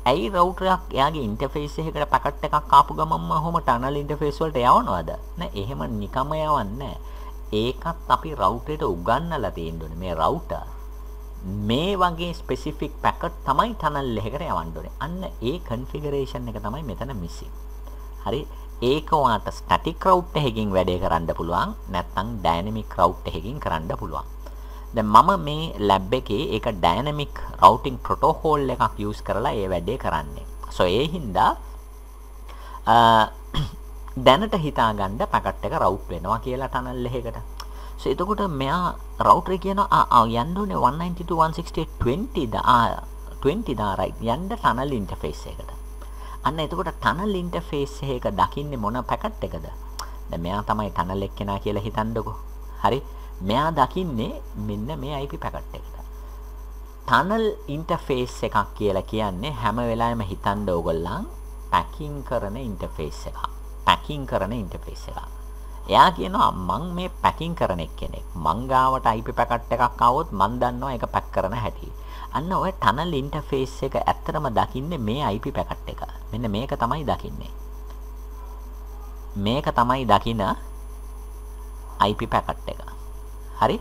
ඇයි රවුටර් එකක් එයාගේ ඉන්ටර්ෆේස් එකකට පැකට් එකක් ආපු ගමන්ම ඔහොම ටනල් ඉන්ටර්ෆේස් වලට යවනවද? නෑ එහෙම නිකම්ම යවන්නේ ඒකත් අපි රවුටර් එකට උගන්වලා තියෙන්න මේ රවුටර් මේ වගේ ස්පෙસિෆික් පැකට් තමයි ටනල් එකකට යවන්න ඕනේ. අන්න ඒ කන්ෆිගරේෂන් එක තමයි මෙතන මිසින්. හරි ඒක ඔයාට ස්ටැටික් රවුට් එකකින් වැඩේ කරන්න පුළුවන් නැත්නම් ඩයිනමික් රවුට් එකකින් කරන්න පුළුවන්. දැන් මම මේ ලැබ් එකේ ඒක ඩයිනමික් රවුටින් ප්‍රොටෝකෝල් එකක් යූස් කරලා ඒ වැඩේ කරන්නේ. සෝ ඒ හින්දා දැනට හිතාගන්න පැකට් එක රවුට් වෙනවා කියලා ටනල් එකකට. සෝ එතකොට මෙයා රවුටර් කියනවා ආ යන්න ඕනේ 192.168.20 දා 20 දා රයිට් යන්න ටනල් ඉන්ටර්ෆේස් එකට. අන්න එතකොට ටනල් ඉන්ටර්ෆේස් එක දකින්නේ මොන පැකට් එකද? දැන් මෙයා තමයි ටනල් එක්කෙනා කියලා හිතන්නකෝ. හරි. මෙයා දකින්නේ මෙන්න මේ IP පැකට් එකට. ටනල් ඉන්ටර්ෆේස් එකක් කියලා කියන්නේ හැම වෙලාවෙම හිතන්න ඕගොල්ලන් පැකින් කරන ඉන්ටර්ෆේස් එකක්. පැකින් කරන ඉන්ටර්ෆේස් එකක්. එයා කියනවා මං මේ පැකින් කරන කෙනෙක්. මං ගාවට IP පැකට් එකක් ආවොත් මං දන්නවා ඒක පැක් කරන හැටි. අන්න ඔය ටනල් ඉන්ටර්ෆේස් එක ඇත්තටම දකින්නේ මේ IP පැකට් එක. මෙන්න මේක තමයි දකින්නේ. මේක තමයි දකින IP පැකට් එක. හරි?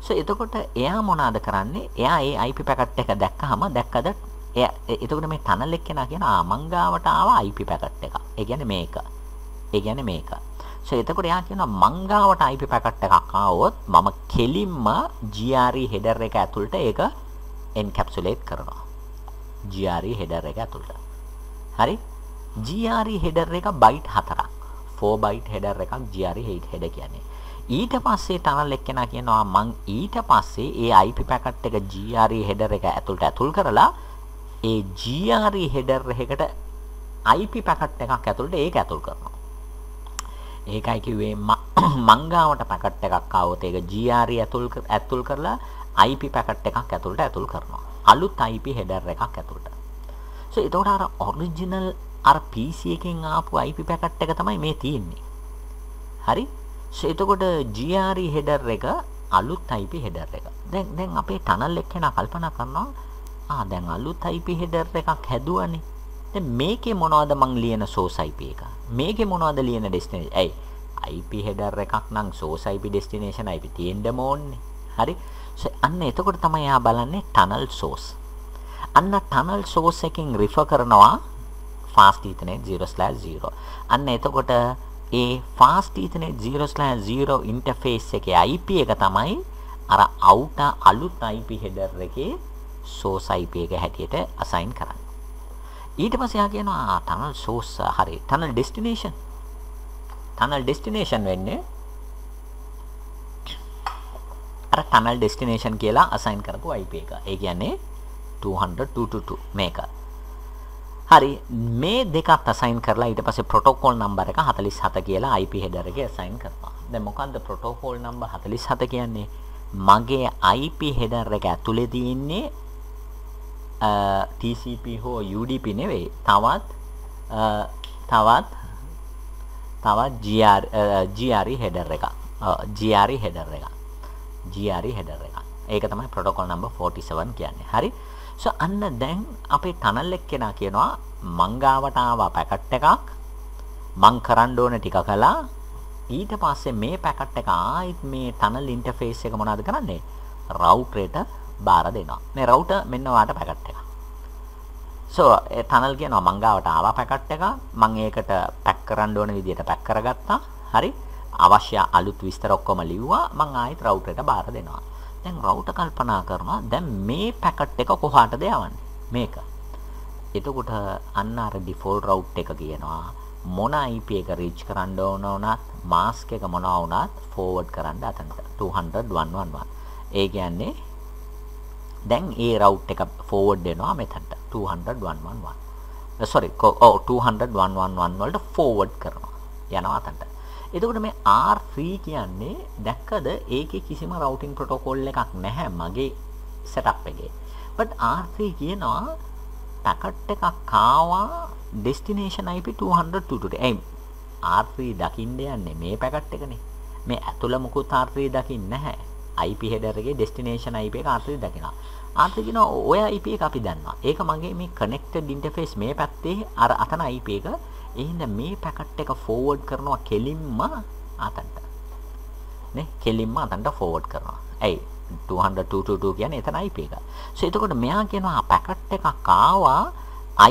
සෝ එතකොට එයා මොනවාද කරන්නේ? එයා ඒ IP පැකට් එක දැක්කහම දැක්කද එයා එතකොට මේ ටනල් එක්කෙනා කියන ආ මං ගාවට ආවා IP පැකට් එක. ඒ කියන්නේ මේක. ඒ කියන්නේ මේක. සෝ එතකොට එයා කියනවා මංගාවට IP පැකට් එකක් ආවොත් මම කෙලින්ම GRE header එක ඇතුළට ඒක encapsulate කරනවා. GRE header එක ඇතුළට. හරි? GRE header එක byte 4ක්. 4 byte header එකක් GRE header කියන්නේ. ඊට පස්සේ tunnel එක්කෙනා කියනවා මං ඊට පස්සේ ඒ IP පැකට් එක GRE header එක ඇතුළට ඇතුල් කරලා ඒ GRE header එකකට IP පැකට් එකක් ඇතුළට ඒක ඇතුල් කරනවා. ඒකයි කිව්වේ මංගාවට පැකට් එකක් ආවොත් ඒක GRE ඇතුල් ඇතුල් කරලා IP පැකට් එකක් ඇතුළට ඇතුල් කරනවා. අලුත් IP header එකක් ඇතුළට. so එතකොට අර ඔරිජිනල් අර PC එකෙන් ආපු IP පැකට් එක තමයි මේ තියෙන්නේ. හරි? So එතකොට GRE header එක අලුත් IP header එක. දැන් දැන් අපේ tunnel එක කෙනා කල්පනා කරනවා ආ දැන් අලුත් IP header එකක් හැදුවානේ. දැන් මේකේ මොනවද මං ලියන source IP එක? මේකේ මොනවද ලියන destination? ඇයි? IP header එකක් නම් source IP destination IP තියෙන්න ඕනේ. හරි? අන්න එතකොට තමයි එයා බලන්නේ tunnel source. අන්න tunnel source එකෙන් refer කරනවා fast ethernet 0/0. අන්න එතකොට ඒ fast ethernet 0/0 interface එකේ IP එක තමයි අර outer අලුත් IP header එකේ source IP එක හැටියට assign කරන්නේ. ඊට පස්සේ යා කියනවා tunnel source හරි tunnel destination tunnel destination වෙන්නේ අර tunnel destination කියලා assign කරපු IP එක. ඒ කියන්නේ 200.222 මේක. හරි මේ දෙකත් assign කරලා ඊට පස්සේ protocol number එක 47 කියලා IP header එකේ assign කරනවා. දැන් මොකද්ද protocol number 47 කියන්නේ? මගේ IP header එක ඇතුලේ තියෙන්නේ TCP හෝ UDP නෙවෙයි. තවත් තවත් තවත් GR GRE header එකක් GRE header එකක් GRE header එකක් ඒක තමයි protocol number 47 කියන්නේ. හරි? So අන්න දැන් අපේ tunnel එක්කෙනා කියනවා මංගාවට ආවා පැකට් එකක් මං කරන්න ඕන ටික කළා ඊට පස්සේ මේ පැකට් එක ආයිත් මේ tunnel interface එක මොනවද කරන්නේ router එකට බාර දෙනවා. මේ රවුටර් මෙන්න ඔයාට පැකට් එකක්. සෝ ඒ ටනල් කියනවා මං ගාවට ආවා පැකට් එක. මං ඒකට පැක් කරන්න ඕන විදිහට පැක් කරගත්තා. හරි. අවශ්‍ය අලුත් විස්තර ඔක්කොම ලිව්වා. මං ආයෙත් රවුටර් එකට බාර දෙනවා. දැන් රවුටර් කල්පනා කරනවා දැන් මේ පැකට් එක කොහාටද යවන්නේ? මේක. එතකොට අන්න අර ඩිෆෝල්ට් රවුට් එක කියනවා මොන IP එක රීච් කරන්න ඕන වුණත් මාස්ක් එක මොනවා වුණත් ෆෝවර්ඩ් කරන්න අතනට 200.111. ඒ කියන්නේ දැන් ඒ රවුට් එක ෆෝවර්ඩ් වෙනවා මෙතනට 200.111. sorry ඔව් 200.111 වලට ෆෝවර්ඩ් කරනවා. යනවා අතනට. එතකොට මේ R3 කියන්නේ දැක්කද ඒකේ කිසිම රවුටින් ප්‍රොටෝකෝල් එකක් නැහැ මගේ සෙටප් එකේ. but R3 කියනවා පැකට් එකක් ආවා destination IP 200 ඇයි R3 දකින්න යන්නේ මේ පැකට් එකනේ. මේ ඇතුළ මුකුත් R3 දකින්නේ නැහැ. IP header එකේ destination IP එක R3 දකිනවා. R3 කියනවා ඔය IP එක අපි දන්නවා. ඒක මගේ මේ connected interface මේ පැත්තේ අර අතන IP එක. එහෙනම් මේ පැකට් එක forward කරනවා කෙලින්ම අතන්ට. නේ කෙලින්ම අතන්ට forward කරනවා. ඇයි 200.222 කියන්නේ එතන IP එක. so එතකොට මෙයා කියනවා පැකට් එකක් ආවා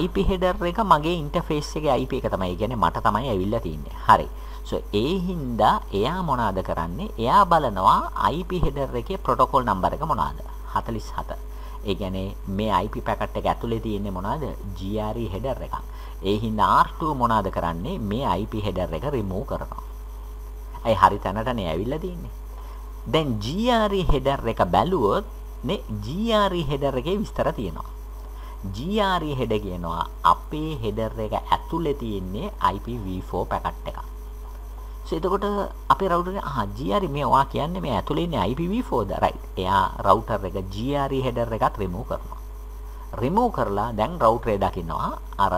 IP header එක මගේ ඉන්ටර්ෆේස් එකේ IP එක තමයි. කියන්නේ මට තමයි ඇවිල්ලා තින්නේ. හරි. so ඒ හින්දා එයා මොනවද කරන්නේ? එයා බලනවා IP header එකේ protocol number එක මොනවද? 47. ඒ කියන්නේ මේ IP පැකට් එක ඇතුලේ තියෙන්නේ මොනවද? GRE header එකක්. ඒ හින්දා R2 මොනවද කරන්නේ? මේ IP header එක remove කරනවා. ඒ හරි තැනටනේ ඇවිල්ලා තින්නේ. දැන් GRE header එක බැලුවොත් නේ GRE header එකේ විස්තර තියෙනවා. GRE header කියනවා අපේ header එක ඇතුලේ තියෙන්නේ IPv4 පැකට් එකක්. so එතකොට අපේ router එක ආ GRE මේ ඔයා කියන්නේ මේ ඇතුලේ ඉන්නේ IPv4ද right. එයා router එක GRE header එකත් remove කරනවා. Remove කරලා දැන් router එක දකින්නවා අර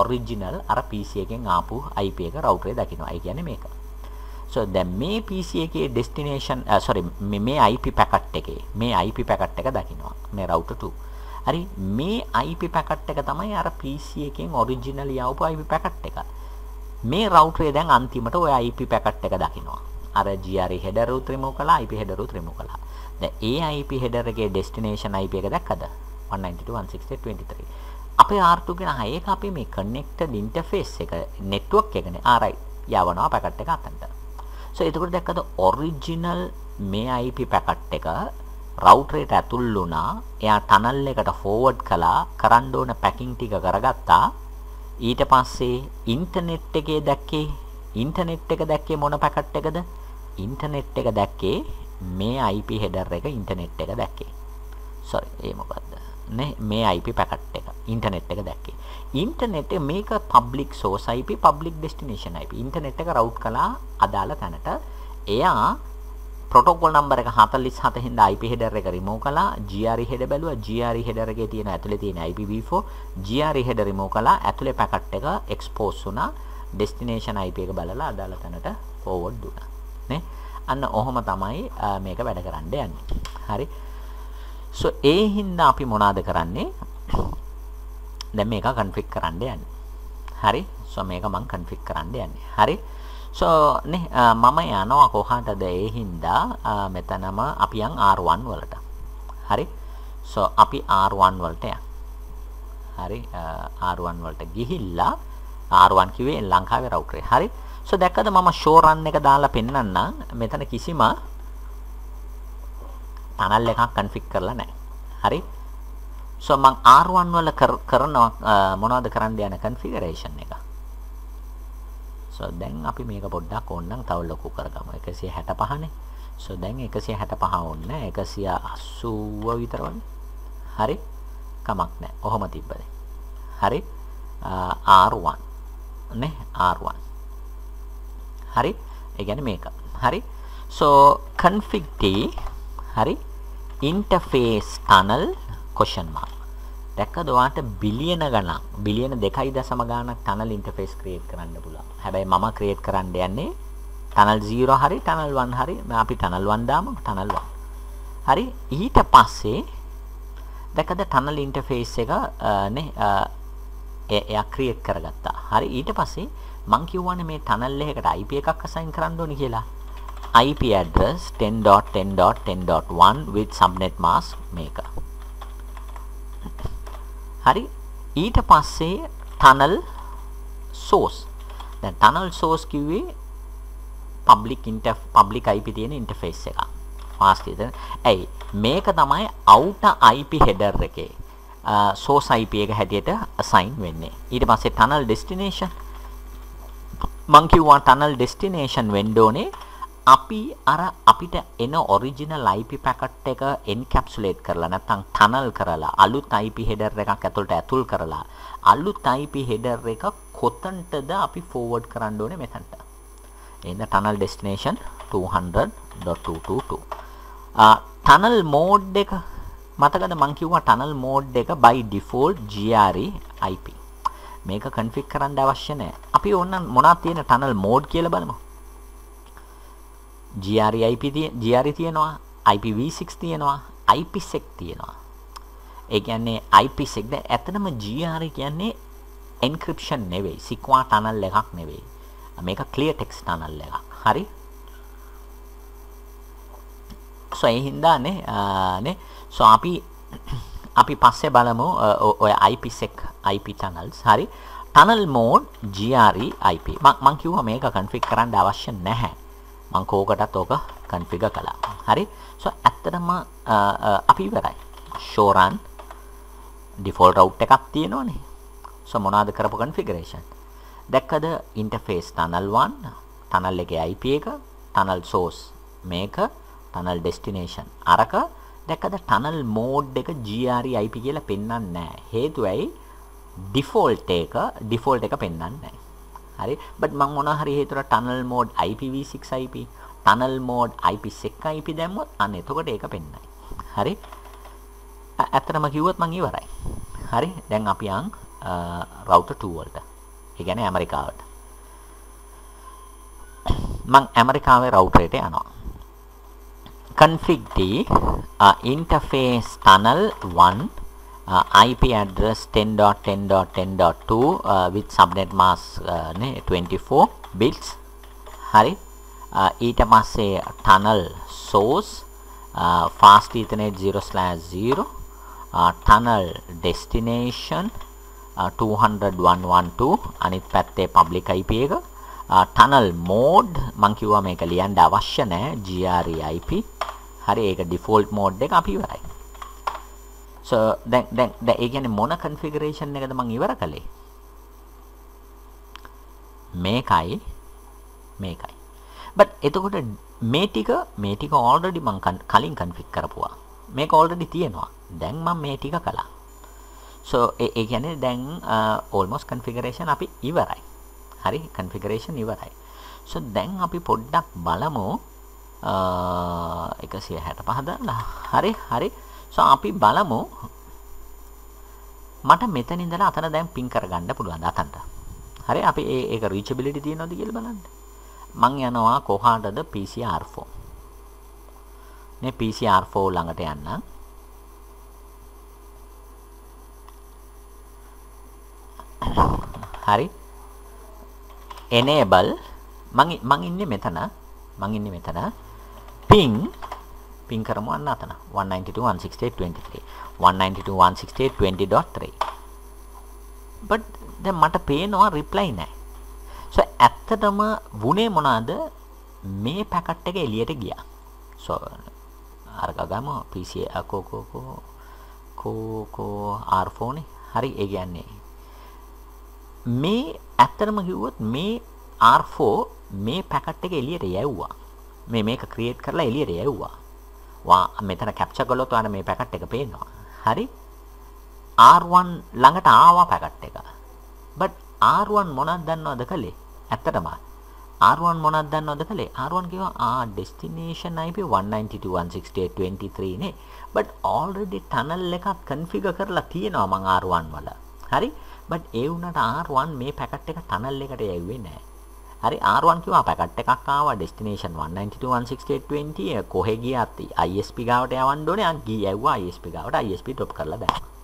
original අර PC එකෙන් ආපු IP එක router එක දකින්නවා. ඒ කියන්නේ මේක. so දැන් මේ PC එකේ destination uh, sorry මේ IP පැකට් එකේ මේ IP පැකට් එක දකින්නවා. මේ router 2. හරි මේ IP පැකට් එක තමයි අර PC එකෙන් ඔරිජිනල් යවපු IP පැකට් එක. මේ රවුටරේ දැන් අන්තිමට ඔය IP පැකට් එක දකින්නවා. අර GRE header උත් remove කළා IP header උත් remove කළා. දැන් ඒ IP header එකේ destination IP එක දැක්කද? 192.168.23. අපේ R2 කියන ඒක අපි මේ connected interface එක network එකනේ. ආ right. යවනවා පැකට් එක අතනට. so එතකොට දැක්කද original මේ IP පැකට් එක රවුටර් එකට ඇතුල් වුණා. එයා ටනල් එකට ෆෝවර්ඩ් කළා. කරන්න ඕන පැකින් ටික කරගත්තා. ඊට පස්සේ ඉන්ටර්නෙට් එකේ දැක්කේ ඉන්ටර්නෙට් එක දැක්කේ මොන පැකට් එකද? ඉන්ටර්නෙට් එක දැක්කේ මේ IP header එක ඉන්ටර්නෙට් එක දැක්කේ. sorry ඒ මොකද්ද? නේ මේ IP පැකට් එක ඉන්ටර්නෙට් එක දැක්කේ. ඉන්ටර්නෙට් එක මේක public source IP public destination IP. Internet එක රවුට් කළා අදාළ තැනට. එයා protocol number එක 47 හින්දා IP header එක remove කළා. GRE header බැලුවා. GRE header එකේ තියෙන ඇතුලේ තියෙන IPv4 GRE header remove කළා. ඇතුලේ පැකට් එක expose වුණා. Destination IP එක බලලා අදාළ තැනට forward දුන්නා නේ? අන්න ඔහොම තමයි මේක වැඩ කරන්න යන්නේ. හරි? So ඒ හින්දා අපි මොනවද කරන්නේ දැන් මේක config කරන්න යන්නේ හරි so මේක මම config කරන්න යන්නේ හරි so නේ මම යනවා කොහාටද ඒ හින්දා මෙතනම අපි යන් R1 වලට. හරි. so අපි R1 වලට යන්. හරි R1 වලට ගිහිල්ලා R1 කිව්වේ ලංකාවේ රවුටරේ. හරි. so දැක්කද මම show run එක දාලා පෙන්නන්නම්. මෙතන කිසිම panel එකක් config කරලා නැහැ. හරි. so මම R1 වල කරනවා මොනවද කරන්න යන configuration එක. so දැන් අපි මේක පොඩ්ඩක් ඕනනම් තව ලොකු කරගමු. 165 නේ so දැන් 165 ඕනේ 180 විතර වගේ හරි? කමක් නැහැ ඔහොම තිබ්බද? හරි? R1 නේ? R1 හරි? ඒ කියන්නේ මේක. හරි? So config t හරි interface tunnel question mark දැක්කද ඔයාට බිලියන ගණන් බිලියන 2.0 ගණනක් tunnel interface create කරන්න පුළුවන්. හැබැයි මම create කරන්න යන්නේ tunnel 0 හරි tunnel 1 හරි අපි tunnel 1 දාමු tunnel 1. හරි ඊට පස්සේ දැක්කද tunnel interface එක නේ එයා create කරගත්තා. හරි ඊට පස්සේ මං කියවනේ මේ tunnel එකකට IP එකක් assign කරන්න ඕනි කියලා. IP address 10.10.10.1 with subnet mask මේක. හරි. ඊට පස්සේ tunnel source. දැන් tunnel source කිව්වේ public inter public IP තියෙන interface එක fast එක. ඇයි? මේක තමයි outer IP header එකේ source IP එක හැටියට assign වෙන්නේ. ඊට පස්සේ tunnel destination. මං කිව්වා tunnel destination වෙන්න ඕනේ අපි අර අපිට එන ඔරිජිනල් IP පැකට් එක එන්කැප්සුලේට් කරලා නැත්නම් ටනල් කරලා අලුත් IP header එකක් ඇතුළට ඇතුල් කරලා අලුත් IP header එක කොතනටද අපි forward කරන්න ඕනේ මෙතනට. එහෙනම් tunnel destination 200.222. ආ tunnel mode එක මතකද මං කිව්වා tunnel mode එක by default GRE IP. මේක config කරන්න අවශ්‍ය නැහැ. අපි ඕන මොනවද තියෙන tunnel mode කියලා බලමු. GRE IP GRE තියෙනවා IPv6 තියෙනවා IPsec තියෙනවා. ඒ කියන්නේ IPsec දැන් ඇත්තටම GRE කියන්නේ encryption නෙවෙයි සික්වා tunnel එකක් නෙවෙයි. මේක clear text tunnel එකක්. හරි? So ඒ හින්දානේ නේ so අපි අපි පස්සේ බලමු ඔය IPsec IP tunnels. හරි? Tunnel mode GRE IP මම කිව්වා මේක config කරන්න අවශ්‍ය නැහැ. මං කෝකටත් ඕක කන්ෆිගර් කළා. හරි. සෝ ඇත්තටම අපි ඉවරයි. show run default route එකක් තියෙනවනේ. සෝ මොනවාද කරපු configuration? දැක්කද interface tunnel 1 tunnel එකේ IP එක tunnel source මේක tunnel destination අරක දැක්කද tunnel mode එක GRE IP කියලා පෙන්වන්නේ නැහැ. හේතුව ඇයි? default එක default එක පෙන්වන්නේ නැහැ. හරි? බට් මම මොනවා හරි හේතුවට tunnel mode IPv6 IP tunnel mode IPsec IP දැම්මොත් අන්න එතකොට ඒක පෙන්නයි. හරි? ඇත්තටම කිව්වොත් මං ඉවරයි. හරි? දැන් අපි යන් router 2 වලට. ඒ කියන්නේ ඇමරිකාවට. මං ඇමරිකාවේ router එකට යනවා. config d uh, interface tunnel 1 uh, IP address 10.10.10.2 uh, with subnet mask uh, නේ 24 bits. හරි uh, ඊට පස්සේ tunnel source uh, fast ethernet 0/0 uh, tunnel destination uh, 200.112 අනිත් පැත්තේ public IP එක. Uh, tunnel mode මම කිව්වා මේක ලියන්න අවශ්‍ය නැහැ GRE IP හරි ඒක default mode එක අපි ඉවරයි. So දැන් දැන් දැන් ඒ කියන්නේ මොන configuration එකද මම ඉවර කළේ? මේකයි මේකයි. But එතකොට මේ ටික මේ ටික already මම කලින් config කරපුවා. මේක already තියෙනවා. දැන් මම මේ ටික කළා. So ඒ ඒ කියන්නේ දැන් almost configuration අපි ඉවරයි. හරි? configuration ඉවරයි. So දැන් අපි පොඩ්ඩක් බලමු. 165 දාලා හරි හරි. So අපි බලමු මට මෙතන ඉඳලා අතන දැන් පින් කරගන්න පුළුවන් අතන්ට. හරි අපි ඒ ඒක රීචබිලිටි තියෙනවද කියලා බලන්න. මං යනවා කොහාටද PCR4. මේ PCR4 ළඟට යන්න. හරි. enable මං මං ඉන්නේ මෙතන. මං ඉන්නේ මෙතන. ping පින් කරමු අන්න අතන. 192.168.23 192.168.20.3 but දැන් මට පේනවා reply නැහැ so ඇත්තටම වුණේ මොනවාද? මේ පැකට් එක එළියට ගියා. So අරක ගම PC අකෝ uh, කෝ කෝ කෝ කෝ R4 නේ හරි ඒ කියන්නේ. මේ ඇත්තටම කිව්වොත් මේ R4 මේ පැකට් එක එළියට යවුවා. මේ මේක ක්‍රියේට් කරලා එළියට යවුවා. වා මෙතන කැප්චර් කළොත් ඔයාලට මේ පැකට් එක පේනවා. හරි? R1 ළඟට ආවා පැකට් එක. but R1 මොනවද දන්නවද කලේ? ඇත්තටම R1 මොනවද දන්නවද කලේ? R1 කිව්වා ආ destination IP 192.168.23 නේ. but already tunnel එකක් configure කරලා තියෙනවා මං R1 වල. හරි? but ඒ වුණාට R1 මේ පැකට් එක tunnel එකට යවුවේ නැහැ. හරි R1 කිව්වා පැකට් එකක් ආවා destination 192.168.20 කොහෙ ගියත් ISP ගාවට යවන්න ඕනේ. අන් ගිය යවුවා ISP ගාවට ISP drop කරලා දැම්මා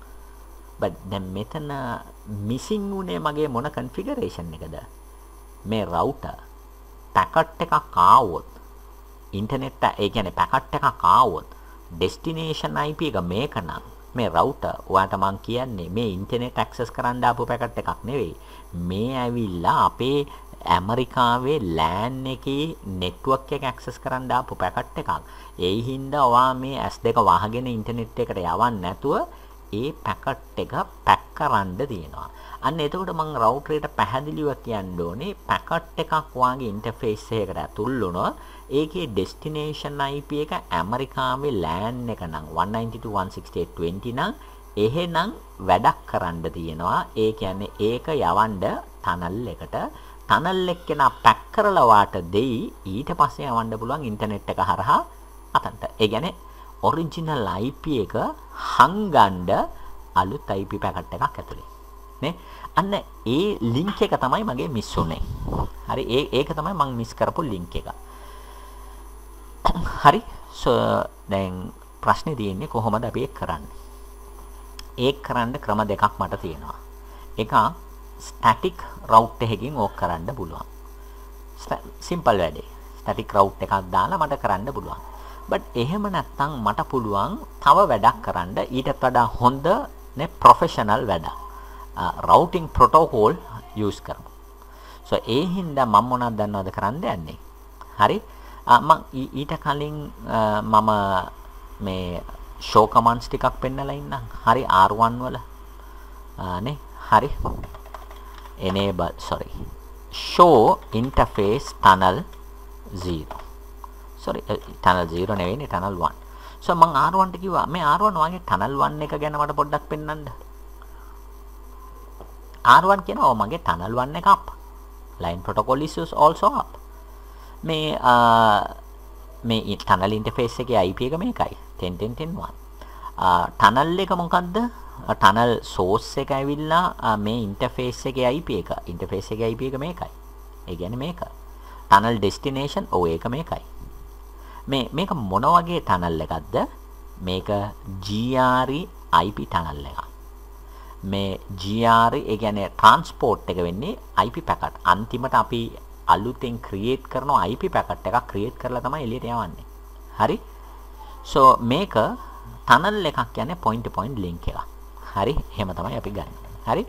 but දැන් මෙතන missing උනේ මගේ මොන configuration එකද? මේ router පැකට් එකක් ආවොත් ඉන්ටර්නෙට් ඒ කියන්නේ පැකට් එකක් ආවොත් destination IP එක මේක නම් මේ router ඔයාට මං කියන්නේ මේ ඉන්ටර්නෙට් ඇක්සස් කරන්න ආපු පැකට් එකක් නෙවෙයි. මේ ඇවිල්ලා අපේ ඇමරිකාවේ ලෑන් එකේ නෙට්වර්ක් එක ඇක්සස් කරන්න ආපු පැකට් එකක්. ඒ හින්දා ඔයා මේ S2 වහගෙන ඉන්ටර්නෙට් එකට යවන්න නැතුව ඒ පැකට් එක පැක් කරන්න තියෙනවා. අන්න එතකොට මම රවුටරේට පැහැදිලිව කියන්න ඕනේ පැකට් එකක් වාගේ ඉන්ටර්ෆේස් එකකට ඇතුල් වුණොත් ඒකේ ඩෙස්ටිනේෂන් IP එක ඇමරිකාවේ LAN එක නම් 192.168.20 නම් එහෙනම් වැඩක් කරන්න තියෙනවා. ඒ කියන්නේ ඒක යවන්න ටනල් එකට ටනල් එක්කෙනා පැක් කරලා වාට දෙයි ඊට පස්සේ යවන්න පුළුවන් ඉන්ටර්නෙට් එක හරහා අතන්ට. ඒ කියන්නේ ඔරිජිනල් IP එක හංගන්න අලුත් IP පැකට් එකක් ඇතුලේ. නේ? අන්න ඒ ලින්ක් එක තමයි මගේ මිස් වුනේ. හරි ඒ ඒක තමයි මම මිස් කරපු ලින්ක් එක. හරි සෝ දැන් ප්‍රශ්නේ තියෙන්නේ කොහොමද අපි ඒක කරන්නේ? ඒක කරන්න ක්‍රම දෙකක් මට තියෙනවා. එකක් ස්ටැටික් රවුට් එකකින් ඕක කරන්න පුළුවන්. සිම්පල් වැඩේ. ස්ටැටික් රවුට් එකක් දාලා මට කරන්න පුළුවන්. බට් එහෙම නැත්නම් මට පුළුවන් තව වැඩක් කරන්න ඊටත් වඩා හොඳ නේ ප්‍රොෆෙෂනල් වැඩක්. routing protocol use කරමු. so ඒ හින්දා මම මොනවද දන්නවද කරන්න යන්නේ? හරි? මම ඊට කලින් මම මේ show commands ටිකක් පෙන්නලා ඉන්නම්. හරි R1 වල නේ හරි enable sorry show interface tunnel 0 sorry eh, tunnel 0 නෙවෙයිනේ tunnel 1 so මම R1 ට කිව්වා මේ R1 වගේ tunnel 1 එක ගැන මට පොඩ්ඩක් පෙන්වන්න R1 කියනවා මගේ tunnel 1 එක up. Line protocol is also up. මේ මේ tunnel interface එකේ IP එක මේකයි. 10.10.10.1 tunnel එක මොකද්ද? Tunnel source එක ඇවිල්ලා මේ interface එකේ IP එක interface එකේ IP එක මේකයි ඒ කියන්නේ මේක tunnel destination ඔව් ඒක මේකයි මේ මේක මොන වගේ tunnel එකක්ද මේක GRE IP tunnel එකක් මේ GR ඒ කියන්නේ transport එක වෙන්නේ IP packet. අන්තිමට අපි අලුතෙන් create කරන IP packet එකක් create කරලා තමයි එළියට යවන්නේ. හරි? so මේක tunnel එකක් කියන්නේ point to point link එකක්. හරි? එහෙම තමයි අපි ගන්න. හරි?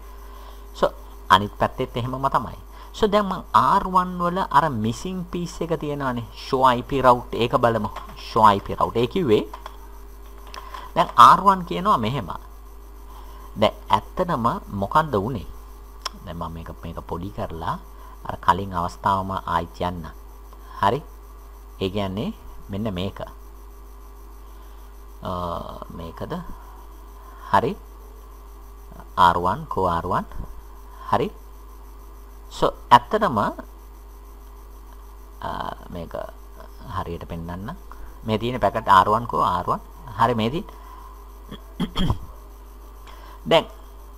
so අනිත් පැත්තෙත් එහෙමම තමයි. so දැන් මම R1 වල අර missing piece එක තියෙනවානේ show IP route ඒක බලමු. show IP route ඒ කිව්වේ දැන් R1 කියනවා මෙහෙම. දැන් ඇත්තටම මොකද්ද උනේ? දැන් මම මේක මේක පොඩි කරලා අර කලින් අවස්ථාවම ආයිත් යන්න. හරි? ඒ කියන්නේ මෙන්න මේක. මේකද? හරි? R1 කො R1 හරි? so ඇත්තටම මේක හරියට පෙන්වන්න. මේ තියෙන පැකට් R1 කො R1 හරි මේ තියෙන දැන්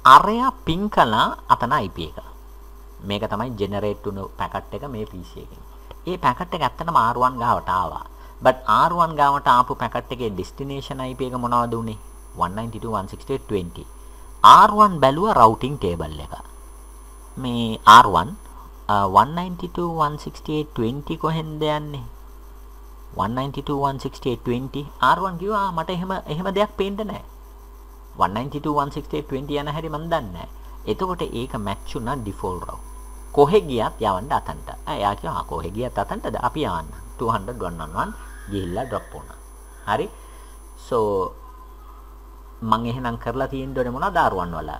අරයා පින් කළා අතන IP එක. මේක තමයි ජෙනරේට් වුණු පැකට් එක මේ PC එකෙන්. ඒ පැකට් එක ඇත්තටම R1 ගාවට ආවා. but R1 ගාවට ආපු පැකට් එකේ destination IP එක මොනවද උනේ? 192.168.20. R1 බැලුවා routing table එක. මේ R1 192.168.20 කොහෙන්ද යන්නේ? 192.168.20 R1 කිව්වා මට එහෙම එහෙම දෙයක් පේන්න නැහැ. 192.168.20 යන හැටි මම දන්නේ නැහැ. එතකොට ඒක මැච් වුණා ඩිෆෝල්ට් රව්. කොහෙ ගියත් යවන්න අතන්ට. එයා කිව්වා කොහෙ ගියත් අතන්ටද අපි යවන්න. 200.111 ගිහිල්ලා ඩ්‍රොප් වුණා. හරි. so මම එහෙනම් කරලා තියෙන්න ඕනේ මොනවද ආරුවන් වල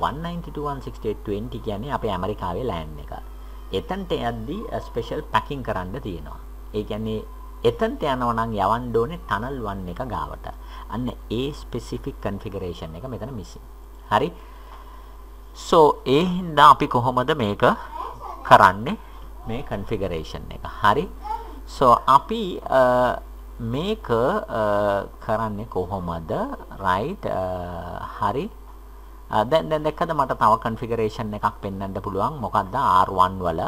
192.168.20 කියන්නේ අපේ ඇමරිකාවේ ලෑන්ඩ් එක. එතනට යද්දී ස්පෙෂල් පැකින් කරන්න තියෙනවා. ඒ කියන්නේ එතනට යනවා නම් යවන්න ඕනේ tunnel 1 එක ගාවට. අන්න ඒ specific configuration එක මෙතන missing. හරි? so ඒ හින්දා අපි කොහොමද මේක කරන්නේ මේ configuration එක. හරි? so අපි මේක කරන්නේ කොහොමද? right? හරි? දැන් දැන් දැක්කද මට තව configuration එකක් පෙන්වන්න පුළුවන්. මොකද්ද R1 වල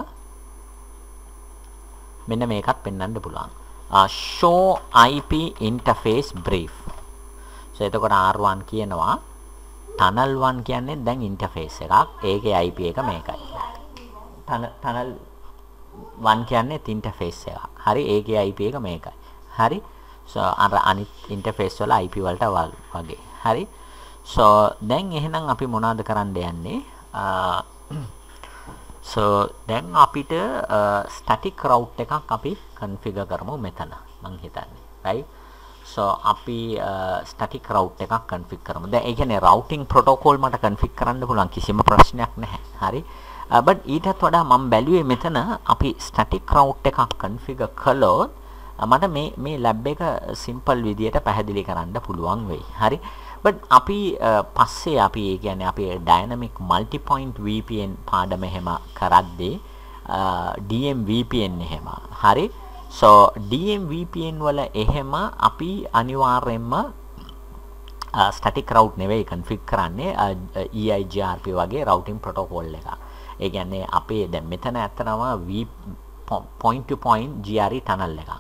මෙන්න මේකත් පෙන්වන්න පුළුවන්. show IP interface brief so එතකොට R1 කියනවා tunnel 1 කියන්නේ දැන් interface එකක්. ඒකේ IP එක මේකයි. tunnel 1 කියන්නේ interface එකක්. හරි ඒකේ IP එක මේකයි. හරි. so අර අනිත් interface වල IP වලට වගේ. හරි. so දැන් එහෙනම් අපි මොනවද කරන්න යන්නේ? Uh, so දැන් අපිට uh, static route එකක් අපි configure කරමු මෙතන. මං හිතන්නේ. right? so අපි uh, static route එකක් config කරමු. දැන් ඒ කියන්නේ routing protocol මට config කරන්න පුළුවන් කිසිම ප්‍රශ්නයක් නැහැ. හරි. but ඊටත් වඩා මම බැලුවේ මෙතන අපි static route එකක් configure කළොත් මට මේ මේ lab එක simple විදියට පැහැදිලි කරන්න පුළුවන් වෙයි. හරි. but අපි පස්සේ අපි ඒ කියන්නේ අපි dynamic multi point VPN පාඩම එහෙම කරද්දී DM VPN එහෙම. හරි. so DM VPN වල එහෙම අපි අනිවාර්යයෙන්ම static route නෙවෙයි config කරන්නේ EIGRP වගේ routing protocol එක. ඒ කියන්නේ අපේ දැන් මෙතන ඇත්තනම V point to point GRE tunnel එකක්.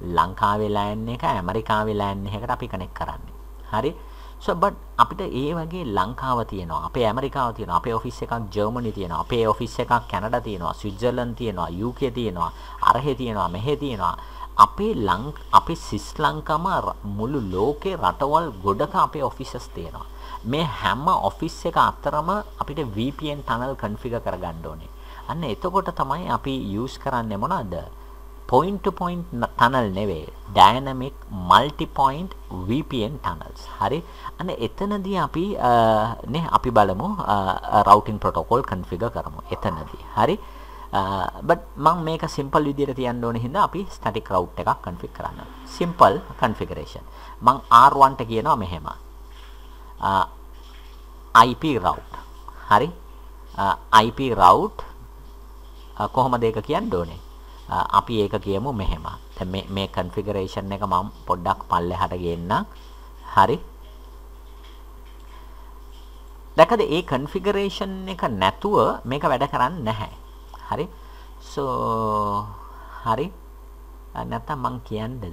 ලංකාවේ LAN එක ඇමරිකාවේ LAN එකකට අපි කනෙක්ට් කරන්නේ. හරි. so but අපිට ඒ වගේ ලංකාව තියෙනවා අපේ ඇමරිකාව තියෙනවා අපේ ඔෆිස් එකක් ජර්මනි තියෙනවා අපේ ඔෆිස් එකක් කැනඩා තියෙනවා ස්විට්සර්ලන්ත තියෙනවා UK තියෙනවා අරහෙ තියෙනවා මෙහෙ තියෙනවා අපේ ලං අපේ සිස් ලංකම මුළු ලෝකේ රටවල් ගොඩක අපේ ඔෆිසස් තියෙනවා මේ හැම ඔෆිස් එක අතරම අපිට VPN tunnel configure කරගන්න ඕනේ අන්න එතකොට තමයි අපි use කරන්නේ මොනවද point to point tunnel නෙවෙයි. Dynamic multi point VPN tunnels. හරි? අන්න එතනදී අපි නේ අපි බලමු routing protocol configure කරමු එතනදී. හරි? but මම මේක simple විදිහට තියන්න ඕනේ හින්දා අපි static route එකක් configure කරන්න. Simple configuration. මම R1 ට කියනවා මෙහෙම. IP route. හරි? IP route කොහොමද ඒක කියන්න ඕනේ? අපි ඒක කියමු මෙහෙම. දැන් මේ මේ configuration එක මම පොඩ්ඩක් පල්ලෙහාට ගේන්නම්. හරි. දැකද ඒ configuration එක නැතුව මේක වැඩ කරන්නේ නැහැ. හරි. so හරි. නැත්තම් මං කියන්නද?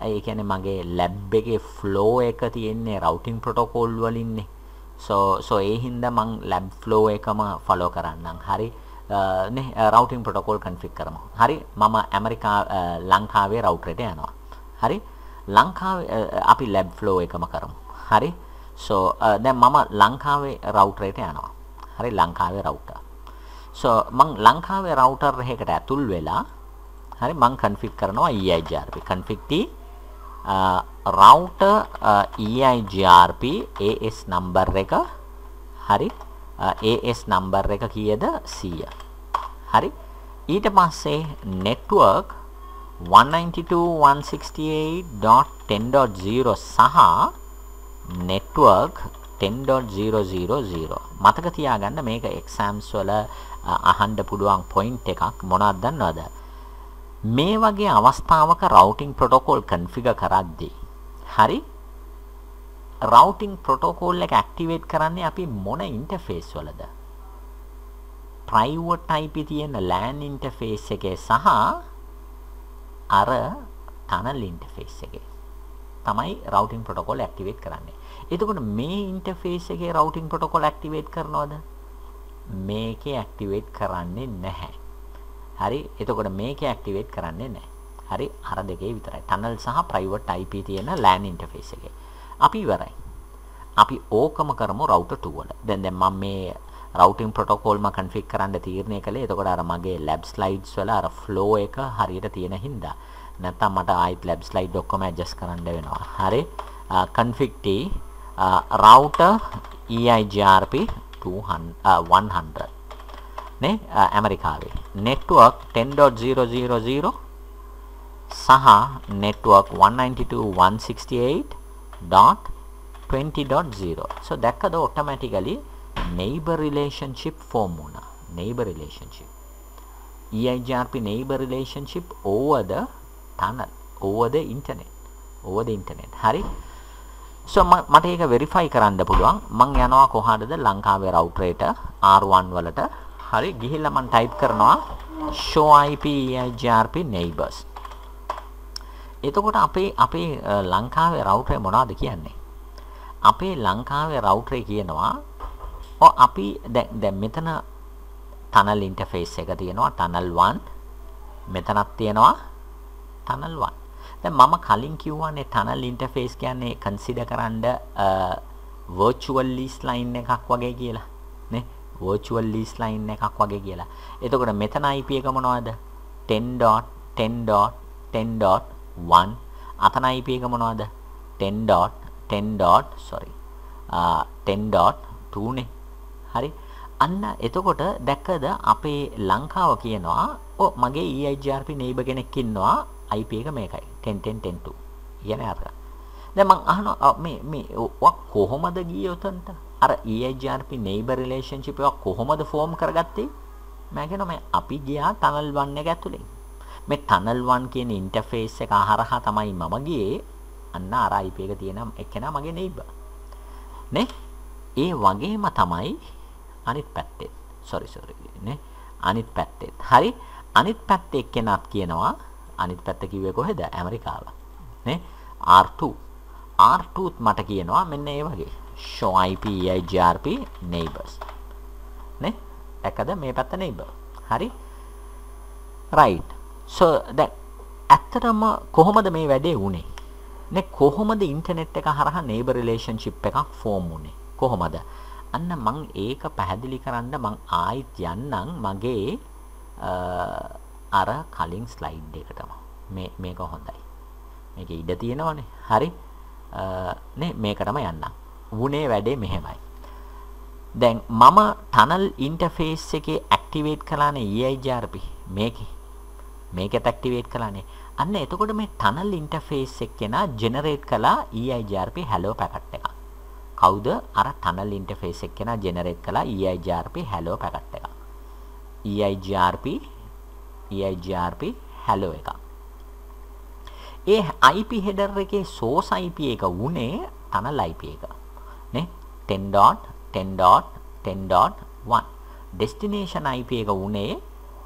ඒ කියන්නේ මගේ lab එකේ flow එක තියෙන්නේ routing protocol වලින්නේ. so so ඒ හින්දා මං lab flow එකම follow කරන්නම්. හරි. නේ routing protocol config කරමු. හරි මම ඇමරිකා ලංකාවේ router එකට යනවා. හරි ලංකාවේ අපි lab flow එකම කරමු. හරි so දැන් මම ලංකාවේ router එකට යනවා. හරි ලංකාවේ router. so මං ලංකාවේ router එකකට ඇතුල් වෙලා හරි මං config කරනවා EIGRP config t uh, router uh, EIGRP AS number එක හරි AS number එක කීයද? 100. හරි. ඊට පස්සේ network 192.168.10.0 සහ network 10.000 මතක තියාගන්න මේක exams වල අහන්න පුළුවන් point එකක් මොනවද දන්නවද? මේ වගේ අවස්ථාවක routing protocol configure කරද්දී. හරි. Routing protocol එක activate කරන්නේ අපි මොන interface වලද? private IP තියෙන LAN interface එකේ සහ අර tunnel interface එකේ තමයි routing protocol activate කරන්නේ. එතකොට මේ interface එකේ routing protocol activate කරනවද? මේකේ activate කරන්නේ නැහැ. හරි. එතකොට මේකේ activate කරන්නේ නැහැ. හරි. අර දෙකේ විතරයි. tunnel සහ private IP තියෙන LAN interface එකේ. අපි ඉවරයි. අපි ඕකම කරමු router 2 වල. දැන් දැන් මම මේ routing protocol ම config කරන්න තීරණය කළේ. එතකොට අර මගේ lab slides වල අර flow එක හරියට තියෙන හින්දා. නැත්තම් මට ආයිත් lab slide ඔක්කොම adjust කරන්න වෙනවා. හරි. config t router EIGRP 200 100 නේ ඇමරිකාවේ network 10.000 සහ network 192.168.20.0 so දැක්කද automatically neighbor relationship form වුණා. Neighbor relationship. EIGRP neighbor relationship over the tunnel over the internet over the internet. හරි? So මට ඒක verify කරන්න පුළුවන්. මං යනවා කොහාටද? ලංකාවේ router එකට R1 වලට. හරි? ගිහිල්ලා මං type කරනවා show IP EIGRP neighbors. එතකොට අපේ අපේ ලංකාවේ රවුටරේ මොනවද කියන්නේ? අපේ ලංකාවේ රවුටරේ කියනවා ඔව් අපි දැන් දැන් මෙතන tunnel interface එක තියෙනවා tunnel 1 මෙතනක් තියෙනවා tunnel 1. දැන් මම කලින් කිව්වනේ tunnel interface කියන්නේ consider කරන්න virtual lease line එකක් වගේ කියලා නේ virtual lease line එකක් වගේ කියලා. එතකොට මෙතන IP එක මොනවද? 10.10.10. 1 අතන IP එක මොනවද? 10.10. sorry. 10.2 නේ. හරි? අන්න එතකොට දැක්කද අපේ ලංකාව කියනවා ඔ මගේ EIGRP neighbor කෙනෙක් ඉන්නවා IP එක මේකයි. 10.10.10.2 කියන්නේ අර දැන් මං අහනවා මේ මේ ඔක් කොහොමද ගියේ උතන්ට? අර EIGRP neighbor relationship එක කොහොමද ෆෝම් කරගත්තේ? මම කියනවා මේ අපි ගියා tunnel 1 එක ඇතුලේ. මේ tunnel 1 කියන ඉන්ටර්ෆේස් එක හරහා තමයි මම ගියේ. අන්න අර IP එක තියෙන එක්කෙනා මගේ neighbor. නේ? ඒ වගේම තමයි අනිත් පැත්තේ. Sorry sorry. නේ? අනිත් පැත්තේ. හරි. අනිත් පැත්තේ එක්කෙනාත් කියනවා අනිත් පැත්ත කිව්වේ කොහෙද? ඇමරිකාව. නේ? R2 R2ත් මට කියනවා මෙන්න ඒ වගේ. Show IP EIGRP neighbors. නේ? එකද? මේ පැත්ත neighbor. හරි. Right. So දැන් ඇත්තටම කොහොමද මේ වැඩේ වුනේ? නේ කොහොමද ඉන්ටර්නෙට් එක හරහා neighbor relationship එකක් form වුනේ? කොහොමද? අන්න මං ඒක පැහැදිලි කරන්න මං ආයිත් යන්නම් මගේ අර කලින් ස්ලයිඩ් එකටම මේ මේක හොඳයි. මේක ඉඩ තියෙනවනේ. හරි? නේ මේකටම යන්නම්. වුණේ වැඩේ මෙහෙමයි. දැන් මම ටනල් ඉන්ටර්ෆේස් එකේ ඇක්ටිවේට් කළානේ EIGRP මේකේ. මේකත් ඇක්ටිවේට් කළානේ අන්න එතකොට මේ ටනල් ඉන්ටර්ෆේස් එක කෙනා ජෙනරේට් කළා EIGRP hello packet එකක් කවුද අර tunnel interface එක කෙනා generate කළා EIGRP hello packet එක. EIGRP EIGRP hello එක. ඒ IP header එකේ source IP එක උනේ tunnel IP එක. නේ 10.10.10.1 destination IP එක උනේ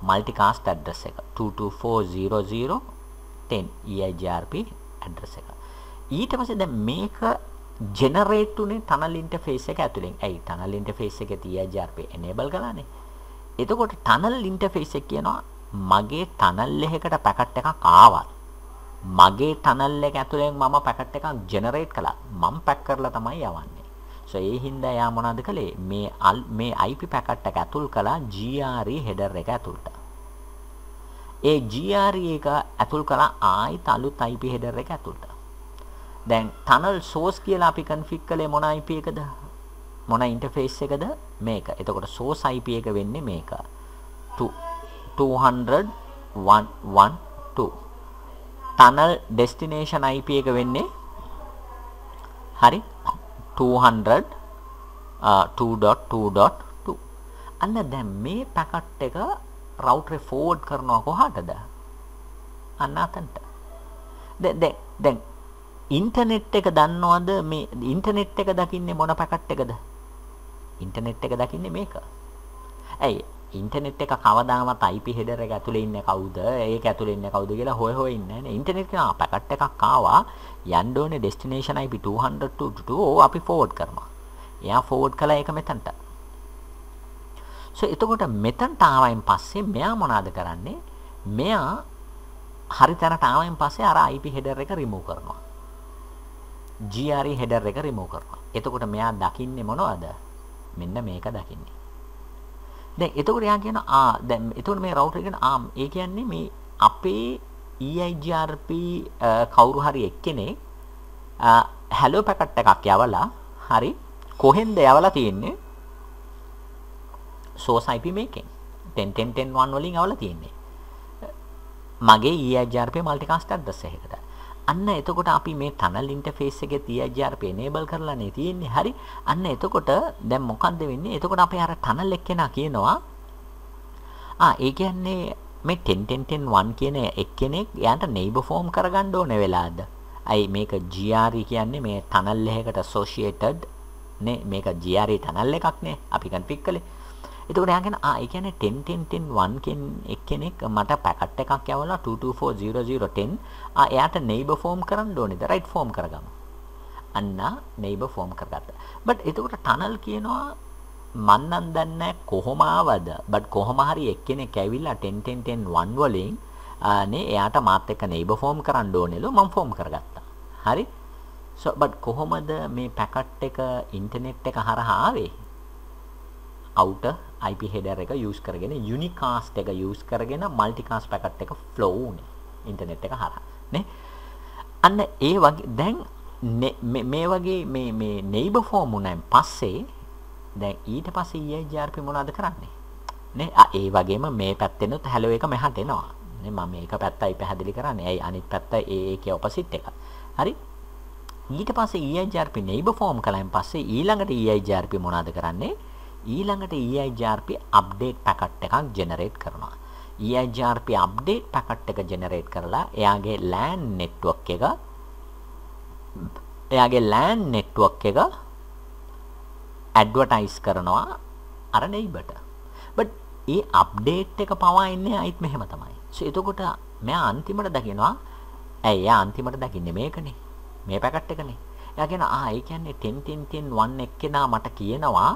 multicast address එක 224.0.0.10 EIGRP address එක. ඊට පස්සේ දැන් මේක ජෙනරේට් උනේ tunnel interface එක ඇතුලෙන්. ඇයි tunnel interface එකේ TIGRP enable කළානේ. එතකොට tunnel interface එක කියනවා මගේ tunnel එකකට පැකට් එකක් ආවත් මගේ tunnel එක ඇතුලෙන් මම පැකට් එකක් ජෙනරේට් කළා. මම පැක් කරලා තමයි යවන්නේ. So ඒ හින්දා එයා මොනවද කළේ? මේ මේ IP පැකට් එක ඇතුල් කළා GRE header එක ඇතුළට. ඒ GRE එක ඇතුල් කළා ආයිත් අලුත් IP header එක ඇතුළට. දැන් tunnel source කියලා අපි config කළේ මොන IP එකද? මොන interface එකද? මේක. එතකොට source IP එක වෙන්නේ මේක. 200.1.1.2. tunnel destination IP එක වෙන්නේ හරි 200 2.2.2 uh, අන්න දැන් මේ පැකට් එක රවුටරේ ෆෝවර්ඩ් කරනවා කොහාටද අන්න අතන්ට දැන් දැන් ඉන්ටර්නෙට් එක දන්නවද මේ ඉන්ටර්නෙට් එක දකින්නේ මොන පැකට් එකද? ඉන්ටර්නෙට් එක දකින්නේ මේක. ඇයි ඉන්ටර්නෙට් එක කවදාවත් IP header එක ඇතුලේ ඉන්නේ කවුද? ඒක ඇතුලේ ඉන්නේ කවුද කියලා හොය හොය ඉන්නේ නැහැ නේ. ඉන්ටර්නෙට් එකේ පැකට් එකක් ආවා යන්න ඕනේ destination IP 200.2 ඕ අපි forward කරනවා. එයා forward කළා ඒක මෙතනට. so එතකොට මෙතනට ආවයින් පස්සේ මෙයා මොනවද කරන්නේ? මෙයා හරි තැනට ආවයින් පස්සේ අර IP header එක remove කරනවා. GRE header එක remove කරනවා. එතකොට මෙයා දකින්නේ මොනවද? මෙන්න මේක දකින්නේ. දැන් එතකොට එයා කියන ආ දැන් එතකොට මේ router එක ආ ඒ කියන්නේ මේ අපේ EIGRP කවුරු හරි එක්කෙනෙක් hello packet එකක් යවලා හරි කොහෙන්ද යවලා තියෙන්නේ? source IP මේකෙන් 10.10.1 වලින් යවලා තියෙන්නේ. මගේ EIGRP multicast address එකකට. අන්න එතකොට අපි මේ tunnel interface එකේ TIGRP enable කරලානේ තියෙන්නේ. හරි. අන්න එතකොට දැන් මොකද්ද වෙන්නේ? එතකොට අපේ අර tunnel එක්කෙනා කියනවා ආ ඒ කියන්නේ මේ 10.10.1 කියන එක්කෙනෙක් යාන්ට neighbor form කරගන්න ඕනේ වෙලාද? අයි මේක GRE කියන්නේ මේ tunnel එකකට associated නේ මේක GRE tunnel එකක් නේ අපි config කළේ. එතකොට එයා කියන ආ ඒ කියන්නේ 10 10 10 1 කෙන එක්කෙනෙක් මට පැකට් එකක් යවලා 2240010 ආ එයාට neighbor form කරන්න ඕනේද? right form කරගමු අන්න neighbor form කරගත්තා. but එතකොට tunnel කියනවා මන් නම් දන්නේ කොහොම ආවද? but කොහොම හරි එක්කෙනෙක් ඇවිල්ලා 10 10 10 1 වලින් නේ එයාට මාත් එක්ක neighbor form කරන්න ඕනෙලු මම form කරගත්තා. හරි? so but කොහොමද මේ පැකට් එක ඉන්ටර්නෙට් එක හරහා ආවේ? outer IP header එක use කරගෙන unicast එක use කරගෙන multicast packet එක flow වුනේ ඉන්ටර්නෙට් එක හරහා. නේ. අන්න ඒ වගේ දැන් මේ වගේ මේ මේ නෙයිබර් ෆෝම් උනන් පස්සේ දැන් ඊට පස්සේ EIGRP මොනවද කරන්නේ? නේ? ඒ වගේම මේ පැත්තෙනුත් හැලෝ එක මෙහාට එනවා නේ මම මේක පැත්තයි පැහැදිලි කරන්නේ. ඇයි අනිත් පැත්ත ඒ ඒකේ ඔපොසිට් එක? හරි. ඊට පස්සේ EIGRP නෙයිබර් ෆෝම් කළාන් පස්සේ ඊළඟට EIGRP මොනවද කරන්නේ? ඊළඟට EIGRP අප්ඩේට් පැකට් එකක් ජෙනරේට් කරනවා. EIGRP අප්ඩේට් පැකට් එක ජෙනරේට් කරලා එයාගේ LAN නෙට්වර්ක් එක එයාගේ LAN නෙට්වර්ක් එක ඇඩ්වර්ටයිස් කරනවා අර නෙයිබර්ට. බට් ඒ අප්ඩේට් එක පවා ඉන්නේ අයිත් මෙහෙම තමයි. සෝ එතකොට මෙයා අන්තිමට දකිනවා ඇයි එයා අන්තිමට දකින්නේ මේකනේ. මේ පැකට් එකනේ. එයා කියන ආ ඒ කියන්නේ 10 10 10 1 එක්කෙනා මට කියනවා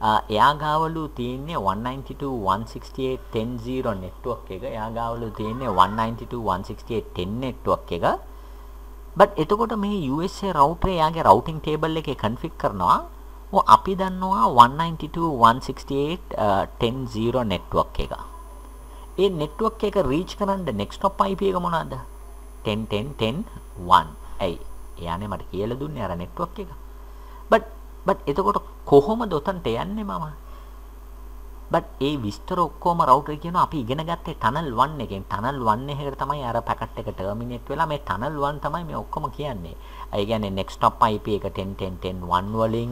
එයා ගාවලු තියෙන්නේ 192.168.10 network එක. එයා ගාවලු තියෙන්නේ 192.168.10 network එක. but එතකොට මේ USA router එයාගේ routing table එකේ config කරනවා. ඔ අපි දන්නවා 192.168.10 network එක. ඒ network එක reach කරන්න next hop IP එක මොනවාද? 10.10.10.1. ඇයි? එයානේ මට කියලා දුන්නේ අර network එක. but but එතකොට කොහොමද උතන්ට යන්නේ මම? but ඒ විස්තර ඔක්කොම router කියනවා අපි ඉගෙන ගත්තේ tunnel 1 එකෙන්. tunnel 1 එකකට තමයි අර packet එක terminate වෙලා මේ tunnel 1 තමයි මේ ඔක්කොම කියන්නේ. ඒ කියන්නේ next hop IP එක 10.10.10.1 වලින්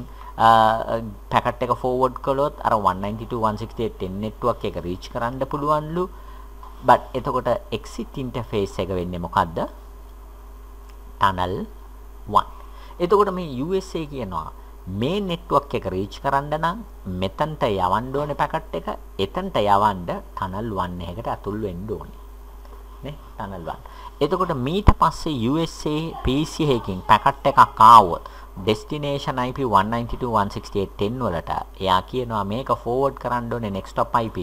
packet එක forward කළොත් අර 192.168.10 network එක reach කරන්න පුළුවන්ලු. but එතකොට exit interface එක වෙන්නේ මොකද්ද? tunnel 1. එතකොට මේ USA කියනවා මේ නෙට්වර්ක් එක රීච් කරන්න නම් මෙතනට යවන්න ඕනේ පැකට් එක එතනට යවන්න ටනල් 1 එකකට ඇතුල් වෙන්න ඕනේ. නේ? ටනල් 1 එතකොට මීට පස්සේ USA PC එකකින් පැකට් එකක් ආවොත් destination IP 192.168.10 වලට එයා කියනවා මේක forward කරන්න ඕනේ next hop IP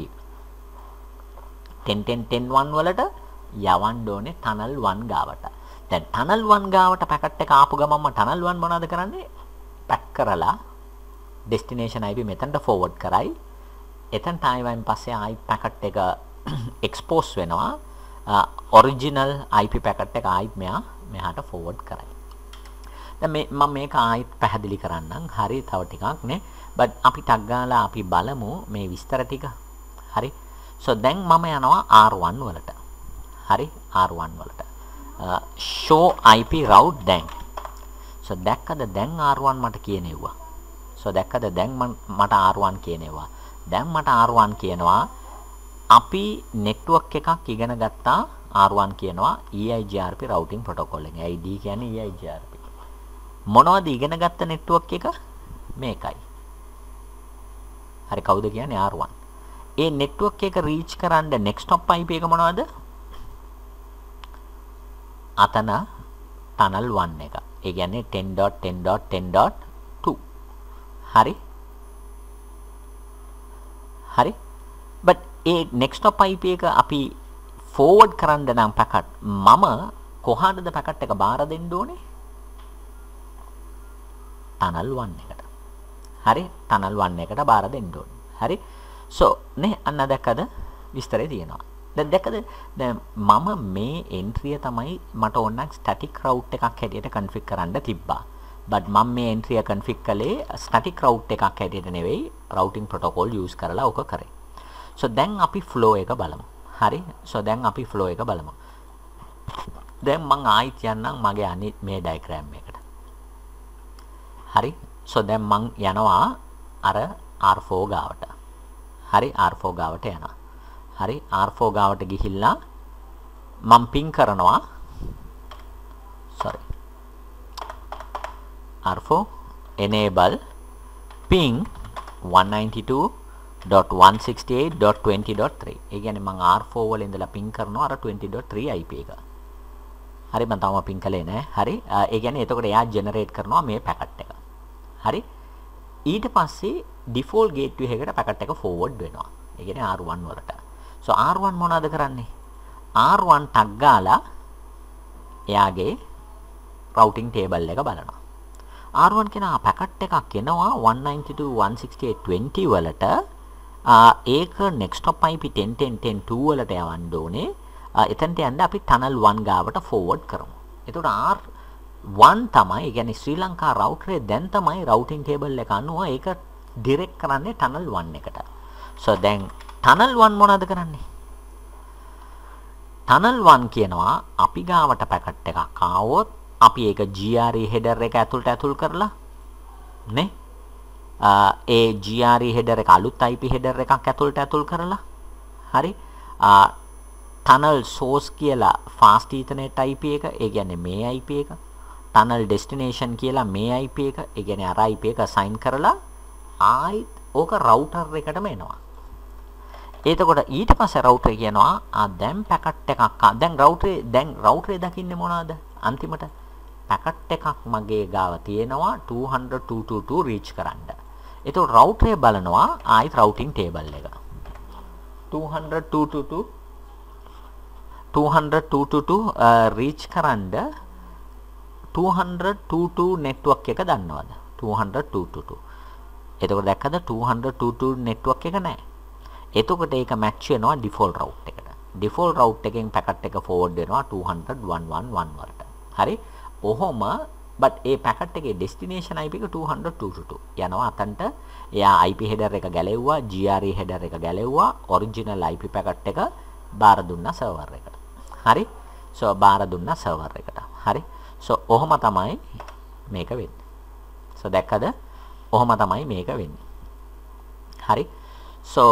10.10.10.1 වලට යවන්න ඕනේ tunnel 1 ගාවට. දැන් tunnel 1 ගාවට පැකට් එක ආපු ගමන්ම tunnel 1 මොනවද කරන්නේ? පැක් කරලා destination IP මෙතනට forward කරයි. එතනට ආයෙත් පස්සේ ආයි පැකට් එක expose වෙනවා. original IP පැකට් එක ආයිත් මෙයා මෙහාට forward කරයි. දැන් මේ මම මේක ආයිත් පැහැදිලි කරන්නම්. හරි තව ටිකක් නේ. but අපි ටක් ගාලා අපි බලමු මේ විස්තර ටික. හරි. so දැන් මම යනවා R1 වලට. හරි R1 වලට. show IP route දැන් so දැක්කද දැන් R1 මට කියනෙව්වා so දැක්කද දැන් මට R1 කියනෙව්වා දැන් මට R1 කියනවා අපි network එකක් ඉගෙන ගත්තා R1 කියනවා EIGRP routing protocol එක. ID කියන්නේ EIGRP. මොනවද ඉගෙන ගත්ත network එක? මේකයි. හරි කවුද කියන්නේ R1. ඒ network එක reach කරන්න next hop IP එක මොනවද? අතන tunnel 1 එක. ඒ කියන්නේ 10.10.10.2 හරි? හරි? But A next hop IP එක අපි forward කරන්න නම් පැකට් මම කොහාටද පැකට් එක බාර දෙන්න ඕනේ? Tunnel 1 එකට. හරි? Tunnel 1 එකට බාර දෙන්න ඕනේ. හරි? So නේ අන්න දැක්කද? විස්තරය තියෙනවා. දැන් දැක්කද දැන් මම මේ එන්ට්‍රිය තමයි මට ඕනනම් ස්ටැටික් රවුට් එකක් හැටියට කන්ෆිග් කරන්න තිබ්බා. but මම මේ එන්ට්‍රිය කන්ෆිග් කළේ ස්ටැටික් රවුට් එකක් හැටියට නෙවෙයි routing protocol use කරලා ඔක කරේ. so දැන් අපි flow එක බලමු. හරි. so දැන් අපි flow එක බලමු. දැන් මම ආයිත් යන්නම් මගේ අනිත් මේ diagram එකට. හරි. so දැන් මම යනවා අර R4 ගාවට. හරි R4 ගාවට යනවා. හරි R4 ගාවට ගිහිල්ලා මම පින් කරනවා sorry R4 enable ping 192.168.20.3 ඒ කියන්නේ මම R4 වල ඉඳලා පින් කරනවා අර 20.3 IP එක. හරි මම තාම පින් කළේ නෑ. හරි. ඒ කියන්නේ එතකොට එයා ජෙනරේට් කරනවා මේ පැකට් එක. හරි. ඊට පස්සේ default gateway එකකට පැකට් එක forward වෙනවා. ඒ කියන්නේ R1 වලට. So R1 මොනවද කරන්නේ? R1 ටක් ගාලා එයාගේ routing table එක බලනවා. R1 කියන පැකට් එකක් එනවා 192.168.20 වලට. ඒක next hop IP 10.10.10.2 වලට යවන්න ඕනේ. එතනට යන්න අපි tunnel 1 ගාවට forward කරමු. එතකොට R1 තමයි, ඒ කියන්නේ ශ්‍රී ලංකා රවුටරේ දැන් තමයි routing table එක අනුව ඒක ඩිරෙක්ට් කරන්නේ tunnel 1 එකට. so දැන් tunnel 1 මොනවද කරන්නේ? tunnel 1 කියනවා අපි ගාවට පැකට් එකක් ආවොත් අපි ඒක GRE header එක ඇතුළට ඇතුල් කරලා නේ? ඒ GRE header එක අලුත් IP header එකක් ඇතුළට ඇතුල් කරලා හරි? tunnel source කියලා fast ethernet IP එක ඒ කියන්නේ මේ IP එක. tunnel destination කියලා මේ IP එක ඒ කියන්නේ අර IP එක assign කරලා ආයිත් ඕක router එකටම එනවා. එතකොට ඊට පස්සේ router කියනවා ආ දැන් පැකට් එකක් ආ දැන් router දැන් router දකින්නේ මොනවද අන්තිමට පැකට් එකක් මගේ ගාව තියෙනවා 200.222 reach කරන්න. එතකොට router බලනවා ආයිත් routing table එක. 200.222 200.222 reach කරන්න 200.22 network එක දන්නවද? 200.222. එතකොට දැක්කද 200.222 network එක නැහැ. එතකොට ඒක match වෙනවා default route එකට. default route එකෙන් පැකට් එක forward වෙනවා 200.111 වලට. හරි? ඔහොම but ඒ පැකට් එකේ destination IP එක 200.222 යනවා අතන්ට. එයා IP header එක ගැලෙව්වා GRE header එක ගැලෙව්වා original IP පැකට් එක බාර දුන්නා server එකට. හරි? So බාර දුන්නා server එකට. හරි? So ඔහොම තමයි මේක වෙන්නේ. So දැක්කද? ඔහොම තමයි මේක වෙන්නේ. හරි? So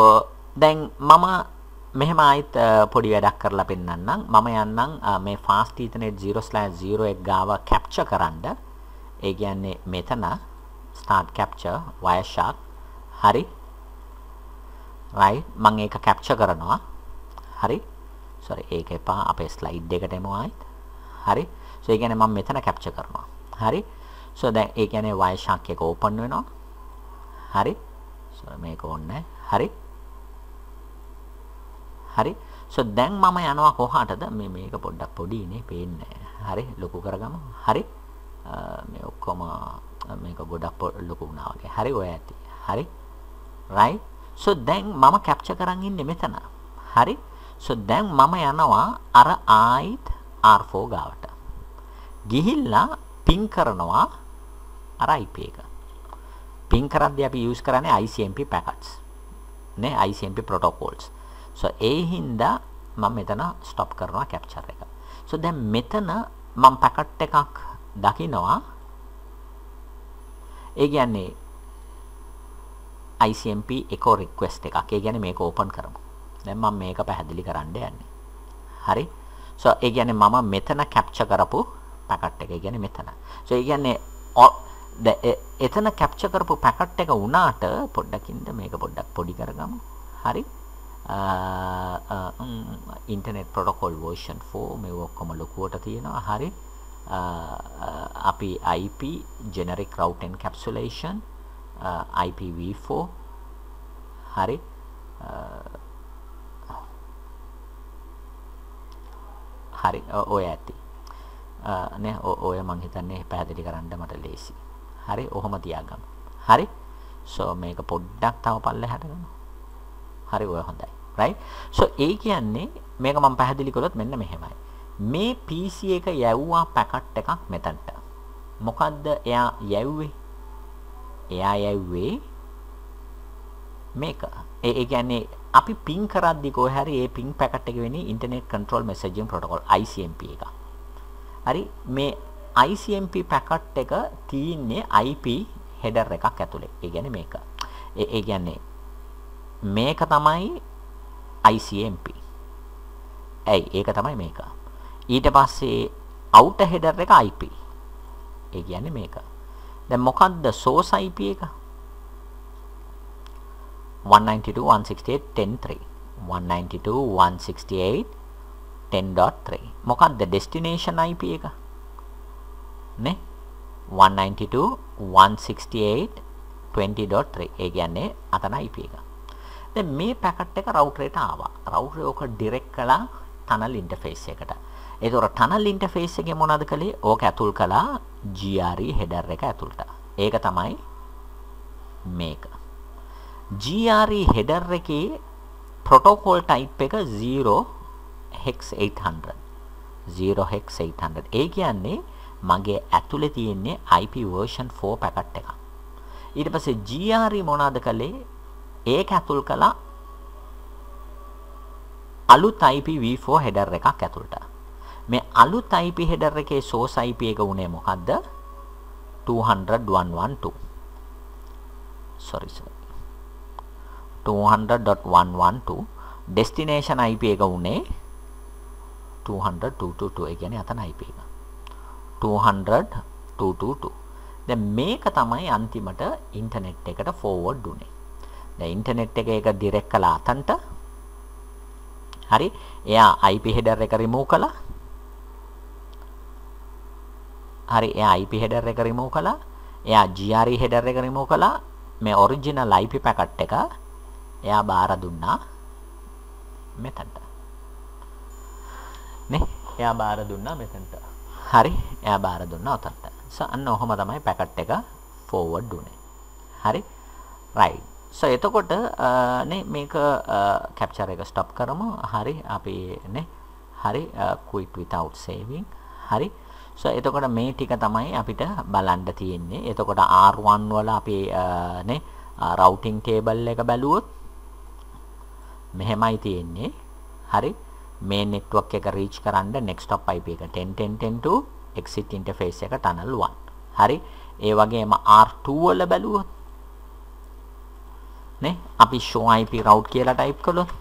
දැන් මම මෙහෙම ආයිත් පොඩි වැඩක් කරලා පෙන්නන්නම්. මම යන්නම් මේ fast ethernet 0/0 එක ගාව capture කරන්න ඒ කියන්නේ මෙතන start capture wireshark හරි. Right. මම ඒක capture කරනවා. හරි. Sorry ඒක එපා. අපේ slide එකට එමු ආයිත්. හරි. So ඒ කියන්නේ මම මෙතන capture කරනවා. හරි. So දැන් ඒ කියන්නේ wireshark එක open වෙනවා. හරි. So මේක ඕනේ. හරි. හරි? So දැන් මම යනවා කොහාටද? මේ මේක පොඩ්ඩක් පොඩිනේ පේන්නේ හරි ලොකු කරගමු. හරි? මේ ඔක්කොම මේක ගොඩක් ලොකු වුණා වගේ. හරි ඔය ඇති. හරි? Right? So දැන් මම කැප්චර් කරන් ඉන්නේ මෙතන. හරි? So දැන් මම යනවා අර ආයිත් R4 ගාවට. ගිහිල්ලා පින් කරනවා අර IP එක. පින් කරද්දී අපි use කරන්නේ ICMP packets නේ? ICMP protocols. So ඒ හින්දා මම මෙතන ස්ටොප් කරනවා කැප්චර් එක. so දැන් මෙතන මම පැකට් එකක් දකිනවා. ඒ කියන්නේ ICMP echo request එකක්. ඒ කියන්නේ මේක ඕපන් කරමු. දැන් මම මේක පැහැදිලි කරන්න යන්නේ. හරි. so ඒ කියන්නේ මම මෙතන කැප්චර් කරපු පැකට් එක. ඒ කියන්නේ මෙතන. so ඒ කියන්නේ එතන කැප්චර් කරපු පැකට් එක උනාට පොඩ්ඩකින්ද මේක පොඩ්ඩක් පොඩි කරගමු. හරි. ඉන්ටර්නෙට් ප්‍රොටෝකෝල් version 4 මේ ඔක්කොම ලොකුවට තියෙනවා. හරි. අපි IP generic route encapsulation IPv4 හරි. හරි. ඔය ඇති. නේ ඔය මං හිතන්නේ පැහැදිලි කරන්න මට ලේසි හරි ඔහොම තියාගමු. හරි. සෝ මේක පොඩ්ඩක් තව පල්ලෙහාට ගමු. හරි ඔය හොඳයි right? So ඒ කියන්නේ මේක මම පැහැදිලි කළොත් මෙන්න මෙහෙමයි. මේ PC එක යවුවා පැකට් එකක් මෙතනට. මොකද්ද එයා යවුවේ? එයා යවුවේ මේක. ඒ ඒ කියන්නේ අපි පින් කරද්දි කොහේ හරි ඒ පින් පැකට් එක වෙන්නේ internet control messaging protocol ICMP එක. හරි මේ ICMP පැකට් එක තියෙන්නේ IP header එකක් ඇතුලේ. ඒ කියන්නේ මේක. ඒ ඒ කියන්නේ මේක තමයි ICMP. ඇයි ඒක තමයි මේක. ඊට පස්සේ outer header එක IP. ඒ කියන්නේ මේක. දැන් මොකද්ද source IP එක? 192.168.10.3 192.168.10.3 මොකක්ද destination IP එක නේ 192.168.20.3 ඒ කියන්නේ අතන IP එක දැන් මේ පැකට් එක රවුටර් එකට ආවා. රවුටර් එක ඩිරෙක්ට් කළා tunnel interface එකට. ඒතොර tunnel interface එකේ මොනවද කළේ? ඕක ඇතුල් කළා GRE header එක ඇතුළට. ඒක තමයි මේක. GRE header එකේ protocol type එක 0 hex 800. 0x800. ඒ කියන්නේ මගේ ඇතුලේ තියෙන්නේ IP version 4 පැකට් එකක්. ඊට පස්සේ GRE මොනවාද කළේ? ඒක ඇතුල් කළා අලුත් IPv4 header එකක් ඇතුළට. මේ අලුත් IP header එකේ source IP එක උනේ මොකද්ද? 200.112. sorry sorry. 200.112 destination IP එක උනේ 200.222 ඒ කියන්නේ අතන IP එක 200.222 දැන් මේක තමයි අන්තිමට ඉන්ටර්නෙට් එකට ෆෝවර්ඩ් උනේ දැන් ඉන්ටර්නෙට් එක ඒක ඩිරෙක්ට් කළා. අතන්ට හරි එයා IP header එක remove කළා. හරි එයා IP header එක remove කළා. එයා GRE header එක remove කළා. මේ original IP packet එක එයා බාර දුන්නා. මෙතනට. නේ? එයා බාර දුන්නා මෙතනට. හරි එයා බාර දුන්නා උතන්ට සෝ අන්න ඔහොම තමයි පැකට් එක ෆෝවර්ඩ් උනේ. හරි රයිට් සෝ එතකොට නේ මේක කැප්චර් එක ස්ටොප් කරමු හරි අපි නේ හරි quit without saving හරි සෝ එතකොට මේ ටික තමයි අපිට බලන්න තියෙන්නේ එතකොට R1 වල අපි නේ routing table එක බැලුවොත් මෙහෙමයි තියෙන්නේ. හරි. මේ network එක reach කරන්න next hop IP එක 10.10.10 exit interface එක tunnel 1. හරි. ඒ වගේම R2 වල බැලුවොත් නේ අපි show IP route කියලා type කළොත්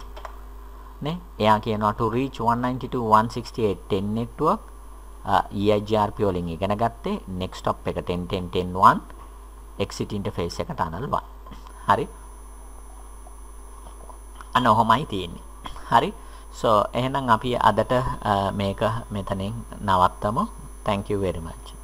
නේ එයා කියනවා to reach 192.168.10 network EIGRP වලින් ඉගෙන ගත්තේ next stop එක 10.10.10.1 exit interface එක tunnel 1 හරි අන්න ඔහොමයි තියෙන්නේ. හරි. so එහෙනම් අපි අදට මේක මෙතනින් නවත්තමු. thank you very much.